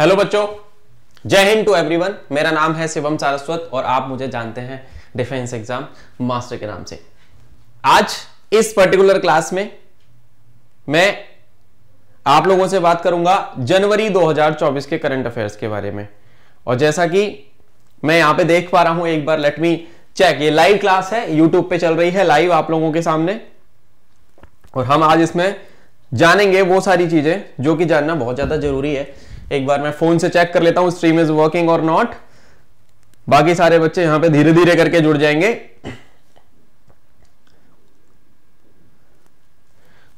Hello बच्चों। जय Hind to everyone मेरा नाम है शिवम सारस्वत और आप मुझे जानते हैं डिफेंस एग्ज़ाम मास्टर के नाम से। आज इस पर्टिकुलर क्लास में मैं आप लोगों से बात करूँगा जनवरी 2024 के करंट अफेयर्स के बारे में। और जैसा कि मैं यहाँ पे देख पा रहा हूँ, एक बार लेट मी चेक ये लाइव क्लास है यूट्यूब पे चल रही है लाइव आप लोगों के सामने। और हम आज इसमें जानेंगे वो सारी चीज़ें, जो कि जानना बहुत ज़्यादा ज़रूरी है। एक बार मैं फ़ोन से चेक कर लेता हूँ स्ट्रीम इज़ वर्किंग और नॉट बाकी सारे बच्चे यहाँ पे धीरे धीरे करके जुड़ जाएँगे।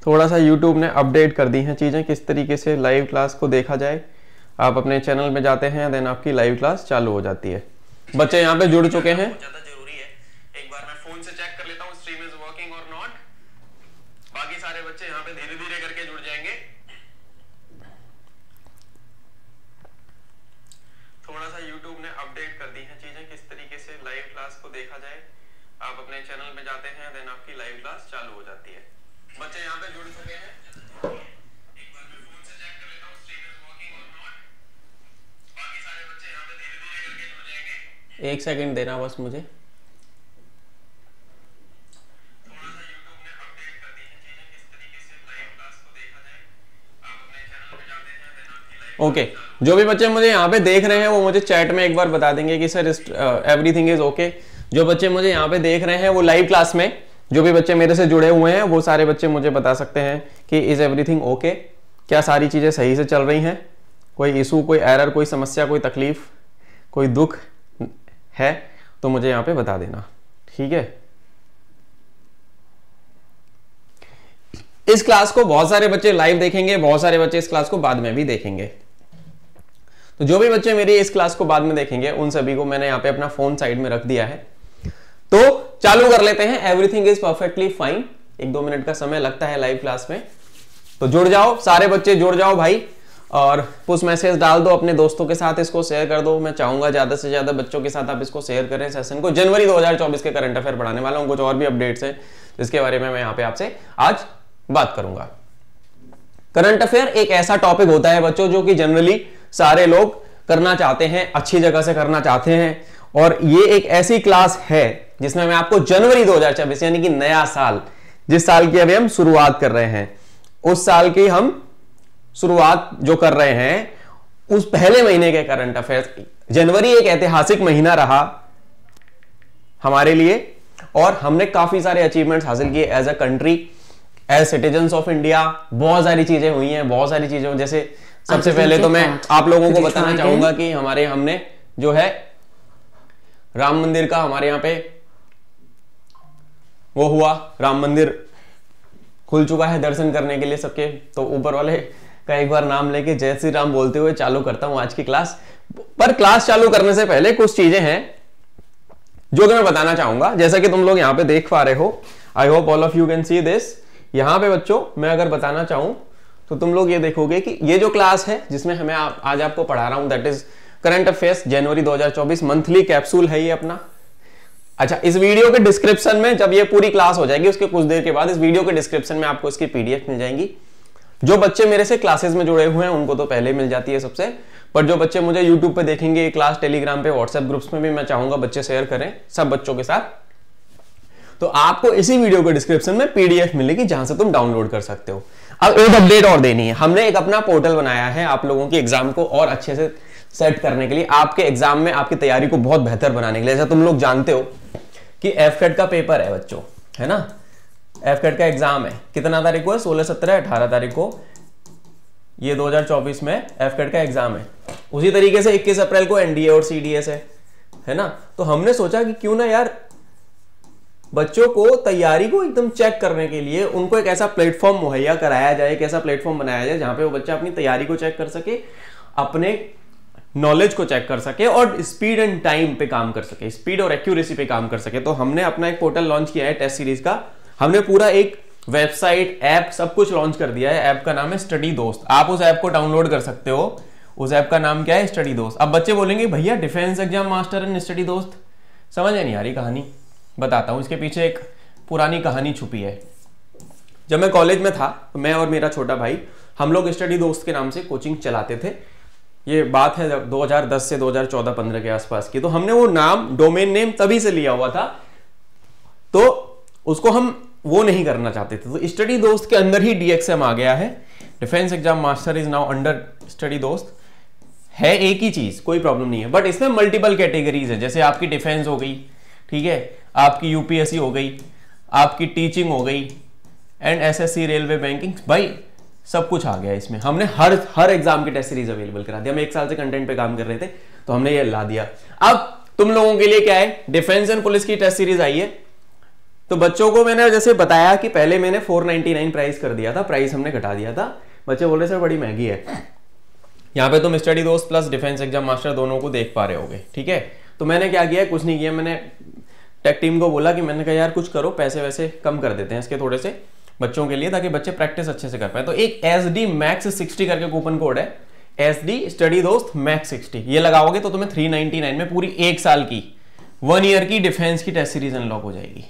थोड़ा सा YouTube ने अपडेट कर दी हैं चीज़ें, किस तरीके से लाइव क्लास को देखा जाए। आप अपने चैनल में जाते हैं देन आपकी लाइव क्लास चालू हो जाती है। बच्चे यहाँ पे जुड़ चुके हैं। जाते हैं देन आपकी लाइव ओके जो भी बच्चे मुझे यहाँ पे देख रहे हैं, वो मुझे चैट में एक बार बता देंगे कि सर एवरीथिंग इज़ ओके जो बच्चे मुझे यहाँ पे देख रहे हैं, वो लाइव क्लास में, जो भी बच्चे मेरे से जुड़े हुए हैं, वो सारे बच्चे मुझे बता सकते हैं कि इज़ एवरीथिंग ओके क्या सारी चीज़ें सही से चल रही हैं? कोई इशू कोई एरर कोई समस्या, कोई तकलीफ़, कोई दुख? है तो मुझे यहाँ पे बता देना। ठीक है? इस क्लास को बहुत सारे बच्चे लाइव देखेंगे, बहुत सारे बच्चे इस क्लास को बाद में भी देखेंगे। तो जो भी बच्चे मेरी इस क्लास को बाद में देखेंगे, उन सभी को मैंने यहाँ पे अपना फ़ोन साइड में रख दिया है। तो चालू कर लेते हैं। एवरीथिंग इज़ परफेक्टली फाइन एक दो मिनट का समय लगता है लाइव क्लास में। तो जुड़ जाओ, सारे बच्चे जुड़ जाओ भाई। और पुश मैसेज डाल दो, अपने दोस्तों के साथ इसको शेयर कर दो। मैं चाहूँगा ज़्यादा से ज़्यादा बच्चों के साथ आप इसको शेयर करें सेशन को। जनवरी 2024 के करंट अफेयर पढ़ाने वाला हूँ, कुछ और भी अपडेट्स है, जिसके बारे में मैं यहाँ पे आपसे आज बात करूँगा। करंट अफेयर एक ऐसा टॉपिक होता है बच्चों, जो कि जनरली सारे लोग करना चाहते हैं, अच्छी जगह से करना चाहते हैं। और ये एक ऐसी क्लास है, जिसमें मैं आपको जनवरी 2024 यानी कि नया साल, जिस साल की अभी हम शुरुआत कर रहे हैं, उस साल की हम शुरुआत जो कर रहे हैं उस पहले महीने के करंट अफेयर्स जनवरी एक ऐतिहासिक महीना रहा हमारे लिए और हमने काफ़ी सारे अचीवमेंट्स हासिल किए as a country as citizen of India बहुत सारी चीज़ें हुई हैं बहुत सारी चीज़ें जैसे सबसे पहले तो मैं आप लोगों को बताना चाहूँगा कि हमारे हमने जो है राम मंदिर का हमारे यहाँ पे वो हुआ। राम मंदिर खुल चुका है दर्शन करने के लिए सबके तो ऊपर वाले का एक बार नाम लेके जय श्री राम बोलते हुए चालू करता हूँ आज की क्लास। पर क्लास चालू करने से पहले कुछ चीज़ें हैं जो कि मैं बताना चाहूँगा। जैसा कि तुम लोग यहाँ पे देख पा रहे हो I hope all of you can see this यहाँ पे बच्चों मैं अगर बताना चाहूँ तो तुम लोग ये देखोगे कि ये जो क्लास है जिसमें हमें आप, आज आपको पढ़ा रहा हूँ दैट इज़ करंट अफेयर्स जनवरी 2024 मंथली कैप्सूल है ये अपना। अच्छा इस वीडियो के डिस्क्रिप्शन में जब ये पूरी क्लास हो जाएगी उसके कुछ देर के बाद इस वीडियो के डिस्क्रिप्शन में आपको इसकी पीडीएफ मिल जाएँगी। जो बच्चे मेरे से क्लासेस में जुड़े हुए हैं, उनको तो पहले मिल जाती है सबसे। पर जो बच्चे मुझे यूट्यूब पे देखेंगे क्लास टेलीग्राम पे व्हाट्सएप ग्रुप्स में भी मैं चाहूँगा बच्चे शेयर करें, सब बच्चों के साथ। तो आपको इसी वीडियो के डिस्क्रिप्शन में पीडीएफ मिलेगी जहाँ से तुम डाउनलोड कर सकते हो। अब एक अपडेट और देनी है। हमने एक अपना पोर्टल बनाया है आप लोगों की एग्ज़ाम को और अच्छे से सेट करने के लिए। आपके एग्ज़ाम में आपकी तैयारी को बहुत बेहतर बनाने के लिए। जैसा तुम लोग जानते हो कि एफ़ का पेपर है बच्चों, है ना? एफ़ का एग्ज़ाम है। कितना तारीख को? है सोलह, सत्रह, अठारह तारीख को। ये 2024 में एफ़ का एग्ज़ाम है। उसी तरीके से 21 अप्रैल को एनडीए और सीडीएस है। है ना? तो हमने सोचा कि क्यों ना यार बच्चों को तैयारी को एकदम चेक करने के लिए उनको एक ऐसा प्लेटफॉर्म मुहैया कराया जाए, एक ऐसा प्लेटफॉर्म बनाया जाए जहाँ पे वो बच्चा अपनी तैयारी को चेक कर सके, अपने नॉलेज को चेक कर सके और स्पीड एंड टाइम पे काम कर सके स्पीड और एक्यूरेसी पे काम कर सके। तो हमने अपना एक पोर्टल लॉन्च किया है टेस्ट सीरीज़ का। हमने पूरा एक वेबसाइट, ऐप सब कुछ लॉन्च कर दिया है। ऐप का नाम है स्टडी दोस्त। आप उस ऐप को डाउनलोड कर सकते हो। उस ऐप का नाम क्या है? स्टडी दोस्त। अब बच्चे बोलेंगे, भैया defence exam master and study Dost. समझ नहीं आ रही कहानी। बताता हूँ, इसके पीछे एक पुरानी कहानी छुपी है। जब मैं कॉलेज में था तो मैं और मेरा छोटा भाई, हम लोग स्टडी दोस्त के नाम से कोचिंग चलाते थे। ये बात है 2010 से 2014-15 के आसपास की। तो हमने वो नाम डोमेन नेम तभी से लिया हुआ था। तो उसको हम वो नहीं करना चाहते थे। तो स्टडी दोस्त के अंदर ही डीएक्सएम आ गया है। Defence exam master is now under study Dost. है एक ही चीज़, कोई प्रॉब्लम नहीं है। बट इसमें मल्टीपल कैटेगरीज है। जैसे आपकी डिफेंस हो गई, ठीक है? आपकी यूपीएससी हो गई, आपकी टीचिंग हो गई एंड एसएससी रेलवे बैंकिंग भाई, सब कुछ आ गया इसमें। हमने हर हर एग्ज़ाम की टेस्ट सीरीज़ अवेलेबल करा दिया। हम एक साल से कंटेंट पे काम कर रहे थे तो हमने ये ला दिया। अब तुम लोगों के लिए क्या है? डिफेंस एंड पुलिस की टेस्ट सीरीज़ आई है। तो बच्चों को मैंने जैसे बताया कि पहले मैंने 499 प्राइस कर दिया था, प्राइस हमने घटा दिया था। बच्चे बोल रहे, सर, बड़ी महँगी है। यहाँ पे तुम स्टडी दोस्त प्लस डिफेंस एग्ज़ाम मास्टर दोनों को देख पा रहे होगे, ठीक है? तो मैंने क्या किया, कुछ नहीं किया, मैंने टेक टीम को बोला कि मैंने कहा, यार, कुछ करो, पैसे वैसे कम कर देते हैं इसके थोड़े से बच्चों के लिए ताकि बच्चे प्रैक्टिस अच्छे से कर पाए। तो एक एस डी मैक्स सिक्सटी करके कूपन कोड है। S D study Dost max sixty. ये लगाओगे तो तुम्हें थ्री नाइनटी नाइन में पूरी एक साल की वन ईयर की डिफेंस की टेस्ट सीरीज़ अनलॉक हो जाएगी।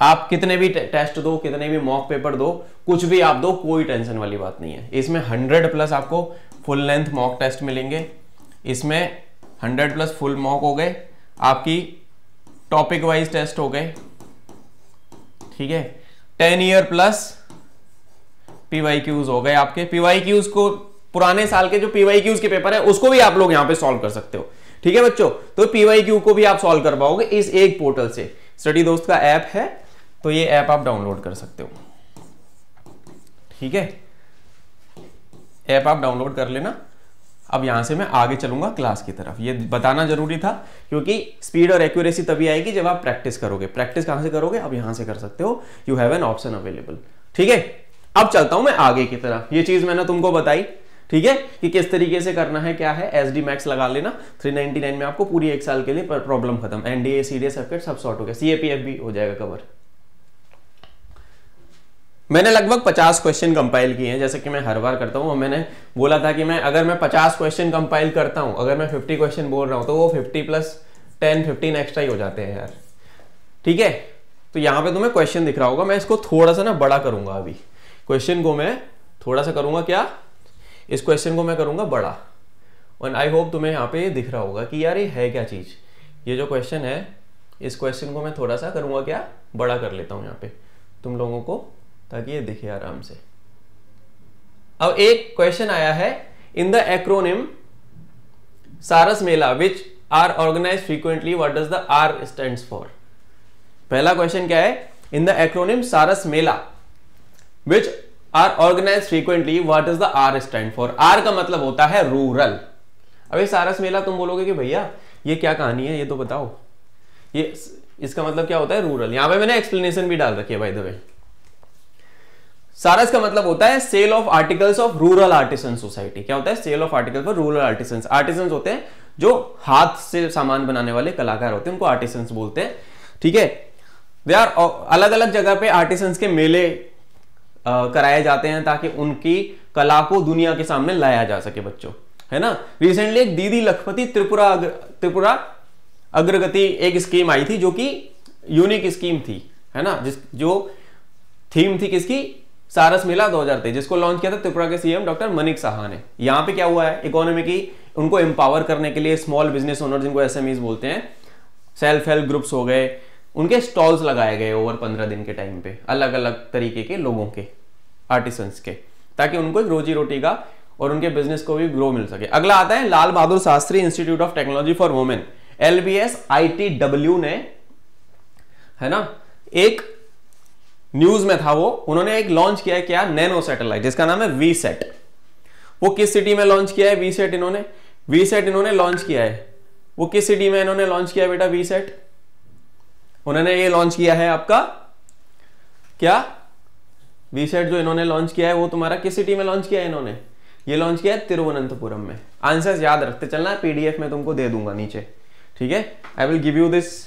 आप कितने भी टेस्ट दो, कितने भी मॉक पेपर दो, कुछ भी आप दो, कोई टेंशन वाली बात नहीं है। इसमें हंड्रेड प्लस आपको फुल लेंथ मॉक टेस्ट मिलेंगे। इसमें हंड्रेड प्लस फुल मॉक हो गए। आपकी टॉपिक वाइज टेस्ट हो गए। ठीक है? Ten year plus PY Qs हो गए आपके। पीवाई क्यूज को पुराने साल के जो पीवाई क्यूज के पेपर है, उसको भी आप लोग यहाँ पे सॉल्व कर सकते हो। ठीक है बच्चों? तो पीवाई क्यू को भी आप सॉल्व कर पाओगे इस एक पोर्टल से। स्टडी दोस्त का ऐप है। तो ये ऐप आप डाउनलोड कर सकते हो। ठीक है? ऐप आप डाउनलोड कर लेना। अब यहाँ से मैं आगे चलूँगा क्लास की तरफ़। ये बताना ज़रूरी था, क्योंकि स्पीड और एक्यूरेसी तभी आएगी जब आप प्रैक्टिस करोगे। प्रैक्टिस कहाँ से करोगे? अब यहाँ से कर सकते हो। You have an option available ठीक है? अब चलता हूँ मैं आगे की तरफ़। ये चीज़ मैंने तुमको बताई। ठीक है? कि किस तरीके से करना है, क्या है? एस डी मैक्स लगा लेना। 399 में आपको पूरी एक साल के लिए प्रॉब्लम खत्म। एनडीए सीडीए सर्किट सब सॉर्ट हो गया। सीएपीएफ भी हो जाएगा कवर मैंने लगभग 50 क्वेश्चन कंपाइल किए हैं, जैसे कि मैं हर बार करता हूँ मैंने बोला था कि मैं, अगर मैं 50 क्वेश्चन कंपाइल करता हूँ, अगर मैं 50 क्वेश्चन बोल रहा हूँ तो वो 50 प्लस 10 15 एक्स्ट्रा ही हो जाते हैं यार। ठीक है? तो यहाँ पे तुम्हें क्वेश्चन दिख रहा होगा, मैं इसको थोड़ा सा ना बड़ा करूँगा अभी। क्वेश्चन को मैं थोड़ा सा करूँगा क्या? इस क्वेश्चन को मैं करूँगा बड़ा। और आई होप तुम्हें यहाँ पे दिख रहा होगा कि यार ये है क्या चीज़? ये जो क्वेश्चन है, इस क्वेश्चन को मैं थोड़ा सा करूँगा क्या? बड़ा कर लेता हूँ यहाँ पे। तुम लोगों को ताकि ये दिखे आराम से। अब एक क्वेश्चन आया है in the acronym Saras Mela which are organise frequently what does the R stand for पहला क्वेश्चन क्या है? In the acronym Saras Mela which are organise frequently what is the R stand for R का मतलब होता है rural अभी सारस मेला तुम बोलोगे कि भैया, ये क्या कहानी है? ये तो बताओ। ये, इसका मतलब क्या होता है? रूरल यहाँ पे मैंने एक्सप्लेनेशन भी डाल रखी है भाई द सारस का मतलब होता है sale of articles of rural artisan society क्या होता है? Sale of article for rural artisan artisan होते हैं जो हाथ से सामान बनाने वाले कलाकार होते हैं उनको आर्टिसन बोलते हैं। ठीक है? दे आर अलग अलग जगह पे आर्टिसन के मेले कराए जाते हैं ताकि उनकी कला को दुनिया के सामने लाया जा सके बच्चों। है ना? रिसेंटली एक दीदी लखपति त्रिपुरा अग्र, त्रिपुरा अग्रगति एक स्कीम आई थी जो कि यूनिक स्कीम थी। है ना? जिस जो थीम थी किसकी? सारस मेला 2023 जिसको लॉन्च किया था त्रिपुरा के सीएम डॉक्टर मनिक साहा ने। यहाँ पे क्या हुआ है? इकोनॉमी की उनको एम्पावर करने के लिए स्मॉल बिज़नेस ओनर जिनको एसएमईज बोलते हैं सेल्फ हेल्प ग्रुप्स हो गए, उनके स्टॉल्स लगाए गए ओवर पंद्रह दिन के टाइम पे अलग अलग तरीके के लोगों के आर्टिसंस के, ताकि उनको एक रोजी रोटी का और उनके बिज़नेस को भी ग्रो मिल सके। अगला आता है Lal Bahadur Shastri institute of technology for women LBS ITW ने, है ना, एक न्यूज़ में था वो, उन्होंने एक लॉन्च किया है क्या? नैनो सैटेलाइट, जिसका नाम है वी सेट वो किस सिटी में लॉन्च किया है? वी सेट इन्होंने। वी सेट इन्होंने लॉन्च किया है। वो किस सिटी में इन्होंने लॉन्च किया बेटा वी सेट उन्होंने ये लॉन्च किया है आपका, क्या? वी सेट जो इन्होंने लॉन्च किया है, वो तुम्हारा किस सिटी में लॉन्च किया है इन्होंने? ये लॉन्च किया है तिरुवनंतपुरम में। आंसर्स याद रखते चलना पीडीएफ में तुमको दे दूँगा नीचे। ठीक है? I will give you this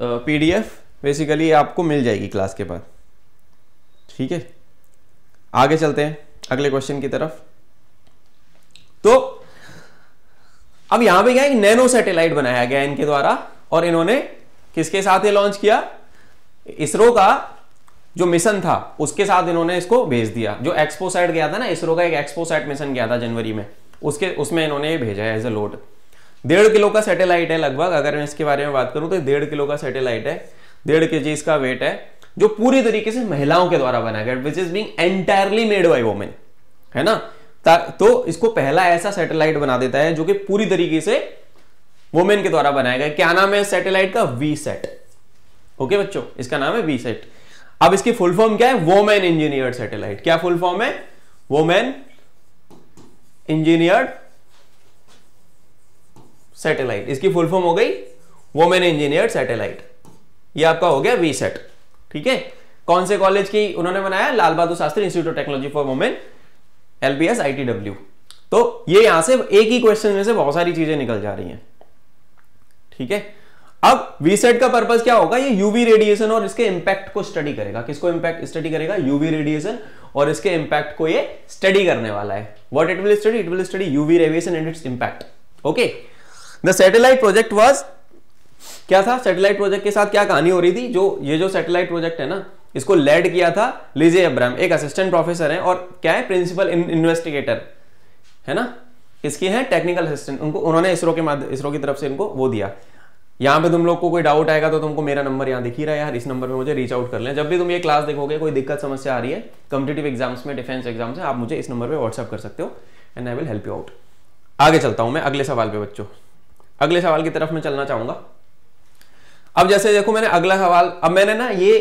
PDF basically आपको मिल जाएगी क्लास के बाद। ठीक है? आगे चलते हैं, अगले क्वेश्चन की तरफ़। तो अब यहाँ पे क्या नैनो सैटेलाइट बनाया गया इनके द्वारा, और इन्होंने किसके साथ ये लॉन्च किया? इसरो का जो मिशन था, उसके साथ इन्होंने इसको भेज दिया। जो एक्सपो साइट गया था ना, इसरो का एक एक्सपो साइट मिशन गया था जनवरी में। उसके, उसमें इन्होंने भेजा है एज अ लोड डेढ़ किलो का सैटेलाइट है लगभग, अगर मैं इसके बारे में बात करूँ तो डेढ़ किलो का सैटेलाइट है। डेढ़ के जी इसका वेट है। जो पूरी तरीके से महिलाओं के द्वारा बनाया गया which is being entirely made by women है ना? तो इसको पहला ऐसा सैटेलाइट बना देता है जो कि पूरी तरीके से वोमेन के द्वारा बनाया गया क्या नाम है सैटेलाइट का? वी सेट ओके बच्चों, इसका नाम है वी सेट अब इसकी फुल फॉर्म क्या है? वोमेन इंजीनियर्ड सैटेलाइट क्या फुल फॉर्म है? वोमेन इंजीनियर्ड सैटेलाइट इसकी फुल फॉर्म हो गई वोमेन इंजीनियर्ड सैटेलाइट ये आपका हो गया वी सेट ठीक है? कौन से कॉलेज की उन्होंने बनाया? Lal Bahadur Shastri institute of technology for women LBS ITW तो ये यहाँ से एक ही क्वेश्चन में से बहुत सारी चीज़ें निकल जा रही हैं। ठीक है? अब वीसेट का पर्पस क्या होगा? ये यूवी रेडिएशन और इसके इंपैक्ट को स्टडी करेगा। किसको इंपैक्ट स्टडी करेगा? यूवी रेडिएशन और इसके इंपैक्ट को ये स्टडी करने वाला है। What it will study it will study UV radiation and its impact okay the satellite project was क्या था? सैटेलाइट प्रोजेक्ट के साथ क्या कहानी हो रही थी? जो, ये जो सैटेलाइट प्रोजेक्ट है ना, इसको लेड किया था लिजे अब्राम एक असिस्टेंट प्रोफेसर है और क्या है? प्रिंसिपल इन्वेस्टिगेटर है ना? इसकी है टेक्निकल असिस्टेंट उनको, उन्होंने इसरो के माध्यम इसरो की तरफ़ से इनको वो दिया। यहाँ पे तुम लोग को कोई डाउट आएगा तो तुमको मेरा नंबर यहाँ दिख ही रहा है यार, इस नंबर पे मुझे रीच आउट कर लें। जब भी तुम ये क्लास देखोगे, कोई दिक्कत, समस्या आ रही है कम्पिटेटिव एग्ज़ाम्स में डिफेंस एग्ज़ाम्स में, आप मुझे इस नंबर पे व्हाट्सअप कर सकते हो and I will help you out आगे चलता हूँ मैं अगले सवाल पे, बच्चों। अगले सवाल की तरफ़ मैं चलना चाहूँगा। अब जैसे देखो मैंने अगला सवाल, अब मैंने ना ये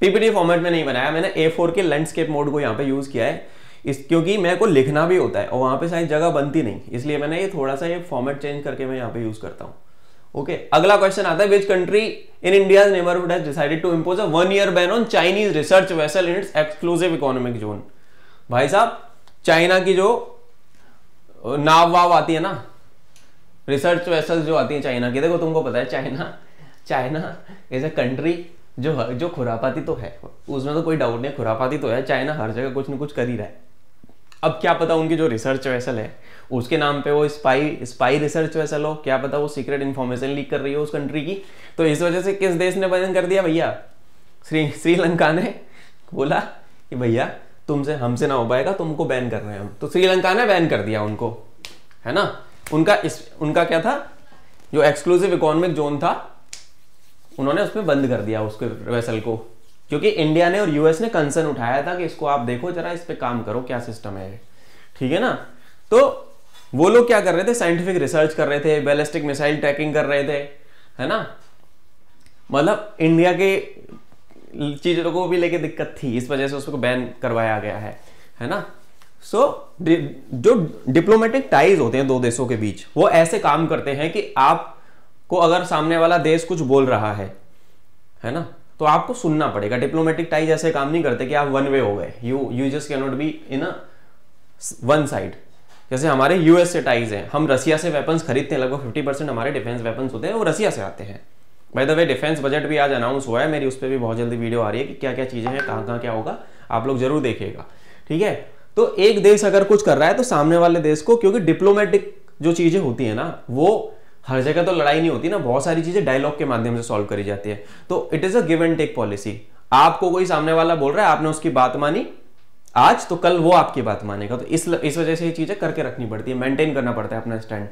पीपीटी फॉर्मेट में नहीं बनाया, मैंने ए फोर के लैंडस्केप मोड को यहाँ पे यूज़ किया है। इस, क्योंकि मेरे को लिखना भी होता है और वहाँ पे शायद जगह बनती नहीं, इसलिए मैंने ये थोड़ा सा ये फॉर्मेट चेंज करके मैं यहाँ पे यूज़ करता हूँ। ओके अगला क्वेश्चन आता है which country in India neighbourhood has decided to impose a one year ban on Chinese research vessel in its exclusive economic zone भाई साहब चाइना की जो नाव वाव आती है ना रिसर्च वेसल जो आती है चाइना की, देखो तुमको पता है China China as a country जो जो खुरापाती तो है। उसमें तो कोई डाउट नहीं खुरापाती तो है। चाइना हर जगह कुछ ना कुछ कर ही रहा है। अब क्या पता उनकी जो रिसर्च वेसल है, उसके नाम पे वो स्पाई स्पाई रिसर्च वेसल हो। क्या पता वो सीक्रेट इन्फॉर्मेशन लीक कर रही है उस कंट्री की। तो इस वजह से किस देश ने बैन कर दिया, भैया? श्री श्रीलंका ने बोला कि, भैया, तुमसे, हमसे ना हो पाएगा, तुमको बैन कर रहे हैं हम। तो श्रीलंका ने बैन कर दिया उनको। है ना? उनका इस उनका क्या था? जो एक्सक्लूसिव इकोनॉमिक जोन था उन्होंने उसमें बंद कर दिया उसके वेसल को। क्योंकि इंडिया ने और यूएस ने कंसर्न उठाया था कि इसको आप देखो जरा इस पर काम करो क्या सिस्टम है ठीक है ना? तो वो लोग क्या कर रहे थे? साइंटिफिक रिसर्च कर रहे थे बैलिस्टिक मिसाइल ट्रैकिंग कर रहे थे है ना? मतलब इंडिया के चीज़ों को भी लेके दिक्कत थी इस वजह से उसको बैन करवाया गया है है ना? सो so, जो डिप्लोमेटिक टाइज होते हैं दो देशों के बीच वो ऐसे काम करते हैं कि आपको अगर सामने वाला देश कुछ बोल रहा है है ना? तो आपको सुनना पड़ेगा। डिप्लोमेटिक टाइज ऐसे काम नहीं करते कि आप वन वे हो गए। You you just cannot be in a one side जैसे हमारे यूएस से टाइज हैं। हम रसिया से वेपन्स खरीदते हैं। लगभग फिफ्टी परसेंट हमारे डिफेंस वेपन्स होते हैं। वो रसिया से आते हैं। By the way defence budget भी आज अनाउंस हुआ है। मेरी उस पर भी बहुत जल्दी वीडियो आ रही है कि क्या क्या चीज़ें हैं कहाँ कहाँ क्या होगा। आप लोग ज़रूर देखिएगा ठीक है? तो एक देश अगर कुछ कर रहा है तो सामने वाले देश को, क्योंकि डिप्लोमेटिक जो चीज़ें होती है ना, वो हर जगह तो लड़ाई नहीं होती ना, बहुत सारी चीज़ें डायलॉग के माध्यम से सॉल्व करी जाती है। तो it is a give and take policy आपको कोई सामने वाला बोल रहा है, आपने उसकी बात मानी, आज तो कल वो आपकी बात मानेगा। तो इस इस वजह से ये चीज़ें करके रखनी पड़ती है मेंटेन करना पड़ता है अपना स्टैंड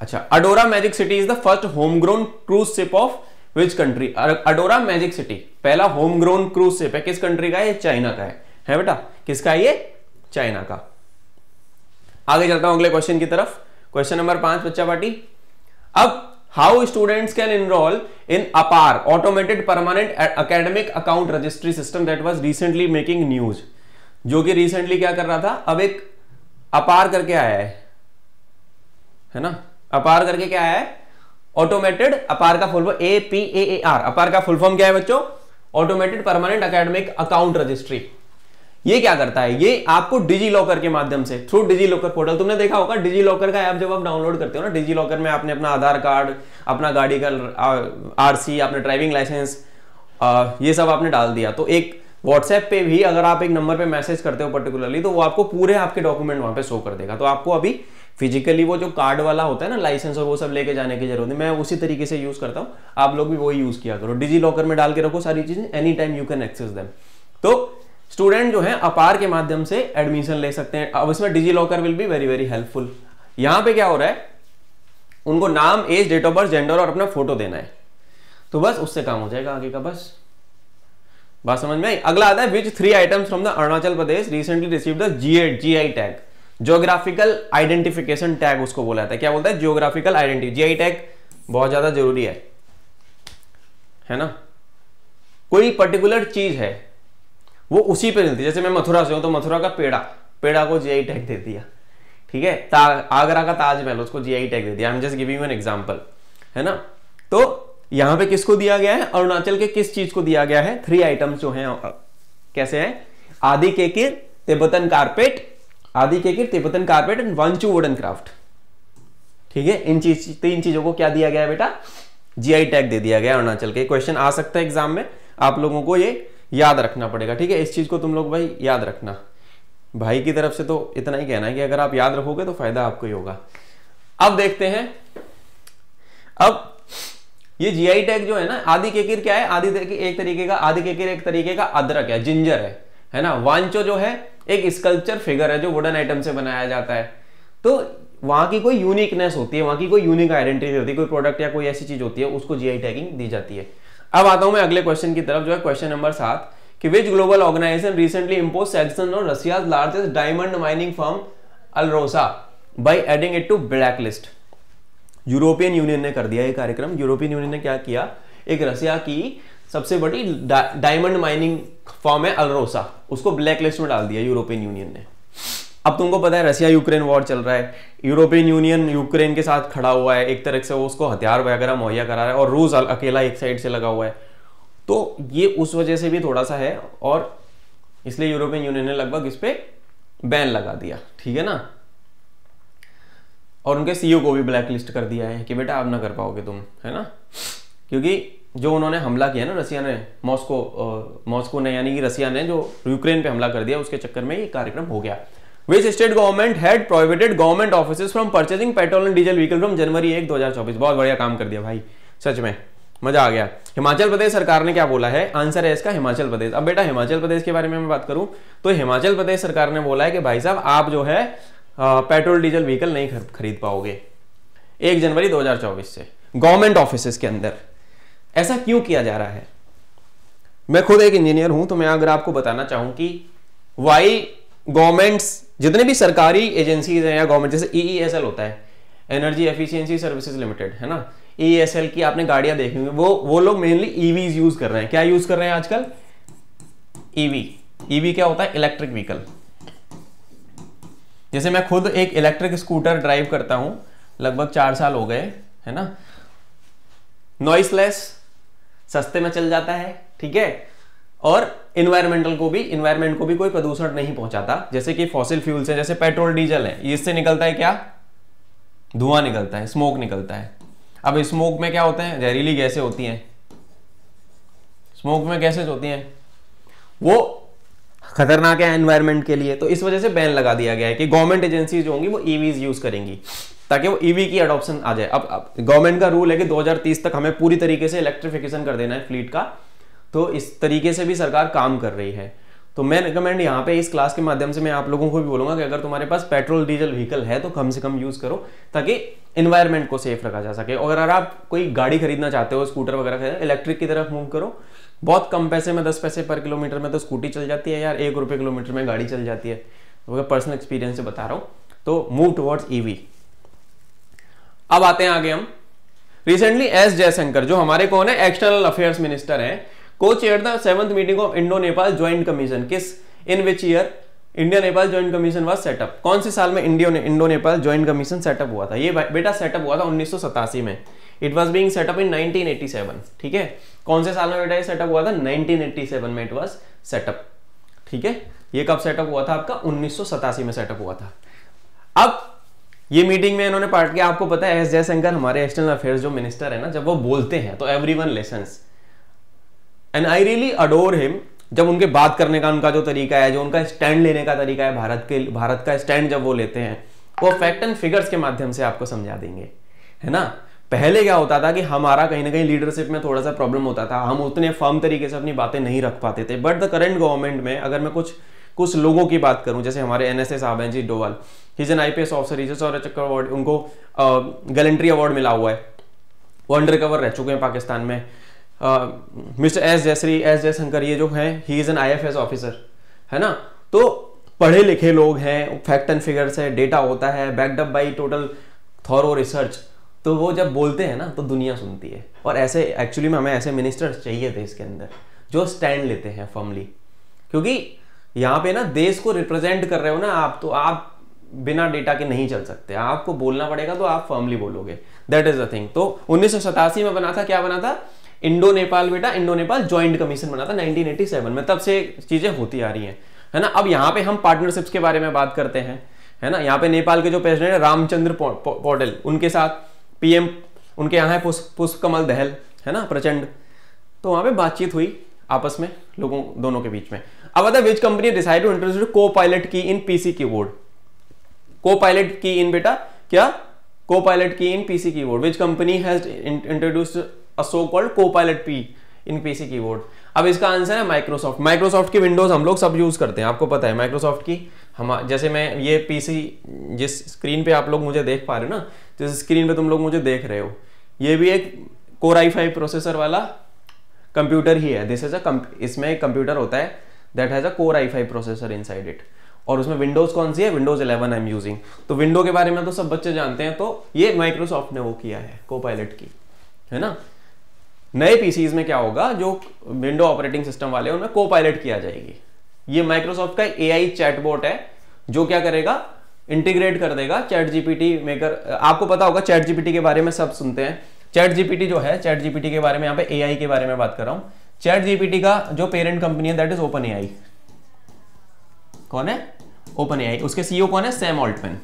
अच्छा Adora Magic City is the first home grown cruise ship of which country Adora Magic City पहला होम ग्रोन क्रूज शिप है। किस कंट्री का है? चाइना का है। है बेटा? किसका ये? चाइना का। आगे चलता हूँ अगले क्वेश्चन की तरफ़। क्वेश्चन नंबर पाँच बच्चा पार्टी अब how students can enrol in APAR automated permanent academic account registry system that was recently making news जो कि रिसेंटली क्या कर रहा था? अब एक अपार करके आया है। है ना? अपार करके क्या आया है? ऑटोमेटेड अपार का full form A P A R APAR का फुल फॉर्म क्या है बच्चों? Automated permanent academic account registry ये क्या करता है? ये आपको डिजी लॉकर के माध्यम से थ्रू डिजी लॉकर पोर्टल तुमने देखा होगा डिजी लॉकर का ऐप जब आप डाउनलोड करते हो ना डिजी लॉकर में आपने अपना आधार कार्ड, अपना गाड़ी का आरसी अपने ड्राइविंग लाइसेंस ये सब आपने डाल दिया। तो एक व्हाट्सएप पे भी अगर आप एक नंबर पे मैसेज करते हो पर्टिकुलरली तो वो आपको पूरे आपके डॉक्यूमेंट वहाँ पे शो कर देगा। तो आपको अभी फिजिकली वो जो कार्ड वाला होता है ना लाइसेंस और वो सब लेके जाने की ज़रूरत है मैं उसी तरीके से यूज़ करता हूँ। आप लोग भी वही यूज़ किया करो। डिजी लॉकर में डाल के रखो सारी चीज़ें any time you can access them तो स्टूडेंट जो है, अपार के माध्यम से एडमिशन ले सकते हैं। अब इसमें DigiLocker will be very very helpful यहाँ पे क्या हो रहा है? उनको नाम age date of birth gender और अपना फ़ोटो देना है। तो बस उससे काम हो जाएगा आगे का, बस। बात समझ में आई? अगला आता है which three items from the Arunachal Pradesh recently receive the G G I tag geographical identification tag उसको बोला जाता है। क्या बोलता है? जियोग्राफिकल आइडेंटिटी जीआई टैग बहुत ज़्यादा ज़रूरी है। है ना? कोई पर्टिकुलर चीज़ है वो उसी पे मिलती है जैसे मैं मथुरा से हूँ तो मथुरा का पेड़ा पेड़ा को जीआई टैग दे दिया। ठीक है? आगरा का ताजमहल, उसको जीआई टैग दे दिया। I am just giving an example है ना? तो यहाँ पे किसको दिया गया है? अरुणाचल के किस चीज़ को दिया गया है? थ्री आइटम्स जो हैं कैसे हैं? आदि केकिर, तिब्बतन कारपेट, आदि Kekir, Tibetan carpet and Wancho wooden craft ठीक है? इन चीज़, तीन चीज़ों को क्या दिया गया है बेटा? जीआई टैग दे दिया गया अरुणाचल के। क्वेश्चन आ सकता है एग्ज़ाम में? आप लोगों को ये याद रखना पड़ेगा, ठीक है? इस चीज़ को तुम लोग भाई याद रखना। भाई की तरफ़ से तो इतना ही कहना है कि अगर आप याद रखोगे तो फ़ायदा आपको ही होगा। अब देखते हैं। अब ये जीआई टैग जो है ना, आदि केकिर क्या है? आदि एक तरीके का, आदि केकिर एक तरीके का अदरक है, जिंजर है है ना? वांचो जो है, एक स्कल्पचर फिगर है जो वुडन आइटम से बनाया जाता है। तो वहाँ की कोई यूनिकनेस होती है, वहाँ की कोई यूनिक आइडेंटिटी होती है कोई प्रोडक्ट या कोई ऐसी चीज़ होती है, उसको जीआई टैगिंग दी जाती है। अब आता हूँ मैं अगले क्वेश्चन की तरफ़, जो है क्वेश्चन नंबर सात, कि which global organisation recently impose sanctions और Russia largest diamond mining firm Alrosa by adding it to black list European Union ने कर दिया ये कार्यक्रम। यूरोपियन यूनियन ने क्या किया? एक रशिया की सबसे बड़ी डायमंड माइनिंग फॉर्म है अलरोसा उसको ब्लैक लिस्ट में डाल दिया यूरोपियन यूनियन ने। अब तुमको पता है रशिया यूक्रेन वॉर चल रहा है। यूरोपियन यूनियन यूक्रेन के साथ खड़ा हुआ है, एक तरह से वो उसको हथियार वगैरह मुहैया करा रहा है और रूस अकेला एक साइड से लगा हुआ है। तो ये उस वजह से भी थोड़ा सा है और इसलिए यूरोपियन यूनियन ने लगभग इस पर बैन लगा दिया, ठीक है ना? और उनके सीईओ को भी ब्लैक लिस्ट कर दिया है कि बेटा आप ना कर पाओगे तुम, है ना? क्योंकि जो उन्होंने हमला किया ना रसिया ने, मॉस्को मॉस्को ने, यानी कि रसिया ने जो यूक्रेन पे हमला कर दिया, उसके चक्कर में ये कार्यक्रम हो गया। Which state government had prohibited government office from purchasing petrol and diesel vehicle from January एक 2024 बहुत बढ़िया काम कर दिया भाई, सच में, मज़ा आ गया। हिमाचल प्रदेश सरकार ने क्या बोला है? आंसर है इसका हिमाचल प्रदेश। अब बेटा हिमाचल प्रदेश के बारे में मैं बात करूँ तो हिमाचल प्रदेश सरकार ने बोला है कि भाई साहब, आप जो है पेट्रोल डीजल व्हीकल नहीं खरीद पाओगे। एक जनवरी 2024 से गवर्नमेंट ऑफ़िस के अंदर। ऐसा क्यों किया जा रहा है? मैं खुद एक इंजीनियर हूँ तो मैं अगर आपको बताना चाहूँ कि वाई गवर्नमेंट्स जितने भी सरकारी एजेंसीज हैं या गवर्नमेंट जैसे ईईएसएल e e होता है एनर्जी एफिशिएंसी सर्विसेज़ लिमिटेड है ना? ईईएसएल e की आपने गाड़ियाँ देखी होंगी, वो वो लोग मेनली ईवीज यूज़ कर रहे हैं। क्या यूज़ कर रहे हैं आजकल? ईवी ईवी क्या होता है? इलेक्ट्रिक व्हीकल जैसे मैं खुद एक इलेक्ट्रिक स्कूटर ड्राइव करता हूँ, लगभग चार साल हो गए, है ना? नॉइसलेस सस्ते में चल जाता है, ठीक है? और इन्वायरमेंटल को भी इन्वायरमेंट को भी कोई प्रदूषण नहीं पहुंचाता। जैसे कि फॉसिल फ्यूल्स है जैसे पेट्रोल डीजल है इससे निकलता है क्या? धुआँ निकलता है स्मोक निकलता है। अब स्मोक में क्या होते हैं? जहरीली गैसें होती हैं। स्मोक में गैसेज होती हैं। वो खतरनाक है एनवायरमेंट के लिए। तो इस वजह से बैन लगा दिया गया है कि गवर्नमेंट एजेंसी जो होंगी वो ईवीज यूज़ करेंगी ताकि वो ईवी की अडॉप्शन आ जाए। अब, अब गवर्नमेंट का रूल है कि 2030 तक हमें पूरी तरीके से इलेक्ट्रिफिकेशन कर देना है फ्लीट का। तो इस तरीके से भी सरकार काम कर रही है। तो मैं रिकमेंड यहाँ पे इस क्लास के माध्यम से मैं आप लोगों को भी बोलूँगा कि अगर तुम्हारे पास पेट्रोल डीजल व्हीकल है तो कम से कम यूज़ करो, ताकि इन्वायरमेंट को सेफ़ रखा जा सके। और अगर आप कोई गाड़ी खरीदना चाहते हो स्कूटर वगैरह इलेक्ट्रिक की तरफ़ मूव करो। बहुत कम पैसे में, दस पैसे पर किलोमीटर में तो स्कूटी चल जाती है यार, एक रुपये किलोमीटर में गाड़ी चल जाती है। तो पर्सनल एक्सपीरियंस से बता रहा हूँ। तो मूव टुवर्ड्स ईवी अब आते हैं आगे हम। रिसेंटली एस जयशंकर जो हमारे कौन है? एक्सटर्नल अफेयर्स मिनिस्टर हैं। को chair the seventh meeting of Indo Nepal joint commission किस in which year India Nepal joint commission was set up कौन से साल में इंडियो ने, Indo Nepal joint commission set up हुआ था? ये बेटा सेटअप हुआ था उन्नीस में। It was being set up in 1987 ठीक है? कौन से साल में बेटा ये सेटअप हुआ था? 1987 में इट वॉज़ सेटअप ठीक है? ये कब सेटअप हुआ था आपका? उन्नीस में सेटअप हुआ था। अब ये मीटिंग में इन्होंने पार्ट किया। आपको पता है एस जयशंकर हमारे एक्सटर्नल अफेयर्स जो मिनिस्टर है ना जब वो बोलते हैं तो every one lessons and I really adore him जब उनके बात करने का उनका जो तरीका है, जो उनका स्टैंड लेने का तरीका है भारत के, भारत का स्टैंड जब वो लेते हैं, वो फैक्ट एंड फिगर्स के माध्यम से आपको समझा देंगे, है ना? पहले क्या होता था कि हमारा कहीं ना कहीं लीडरशिप में थोड़ा सा प्रॉब्लम होता था। हम उतने फर्म तरीके से अपनी बातें नहीं रख पाते थे। बट द करेंट गवर्नमेंट में अगर मैं कुछ कुछ लोगों की बात करूँ, जैसे हमारे एन एस साहब हैं जी Doval his an I P S officer his Shaurya Chakra award उनको गैलेंट्री अवार्ड मिला हुआ है। वो अंडर कवर रह चुके हैं पाकिस्तान में। Mister S Jayashree, S Jaishankar, ये जो है ही is an I F S officer है ना? तो पढ़े लिखे लोग हैं फैक्ट एंड फिगर्स है डेटा होता है backed up by total thorough research तो वो जब बोलते हैं ना तो दुनिया सुनती है। और ऐसे एक्चुअली में हमें ऐसे मिनिस्टर्स चाहिए थे इसके अंदर, जो स्टैंड लेते हैं फर्मली क्योंकि यहाँ पे ना, देश को रिप्रेजेंट कर रहे हो ना आप तो आप बिना डेटा के नहीं चल सकते। आपको बोलना पड़ेगा तो आप फर्मली बोलोगे। दैट इज़ द थिंग तो उन्नीस सौ सतासी में बना था, क्या बना था? इंडो नेपाल बेटा, इंडो नेपाल ज्वाइंट कमीशन बना था 1987 में, तब से चीज़ें होती आ रही हैं, है ना? अब यहाँ पे हम पार्टनरशिप्स के बारे में बात करते हैं, है ना? यहाँ पे नेपाल के जो प्रेसिडेंट है, रामचंद्र पौडेल, उनके साथ पीएम उनके यहाँ है पुष्प कमल दहल, है ना? प्रचंड। तो वहाँ पे बातचीत हुई आपस में, लोगों, दोनों के बीच में। अब other which company decide to introduce Copilot key in PC keyboard Copilot key in बेटा, क्या? Copilot key in PC keyboard which company has introduced so called Copilot P in PC keyboard अब इसका आंसर है Microsoft Microsoft की Windows हम लोग सब use करते हैं, आपको पता है माइक्रोसॉफ्ट की। हम, जैसे मैं ये पीसी जिस स्क्रीन पे आप लोग मुझे देख पा रहे हो ना जिस स्क्रीन पे तुम लोग मुझे देख रहे हो। ये भी एक कोर आई फाइव प्रोसेसर वाला कंप्यूटर ही है। दिस इज़ अ इसमें एक कंप्यूटर होता है that has a core I five processor inside it और उसमें विंडोज़ कौन सी है? विंडोज़ 11 आई एम यूजिंग तो विंडो के बारे में तो सब बच्चे जानते हैं तो ये माइक्रोसॉफ्ट ने वो किया है को की। है ना? नए पीसीज में क्या होगा, जो विंडो ऑपरेटिंग सिस्टम वाले उनमें को पायलट किया जाएगी। ये माइक्रोसॉफ्ट का ए आई चैटबोट है, जो क्या करेगा इंटीग्रेट कर देगा चैट जीपीटी मेकर आपको पता होगा चैट जीपीटी के बारे में सब सुनते हैं। चैट जीपीटी जो है चैट जीपीटी के बारे में यहाँ पे एआई के बारे में बात कर रहा हूँ। चैट जीपीटी का जो पेरेंट कंपनी है दैट इज़ ओपन एआई कौन है? ओपन एआई उसके सीईओ कौन है? सैम ऑल्टमैन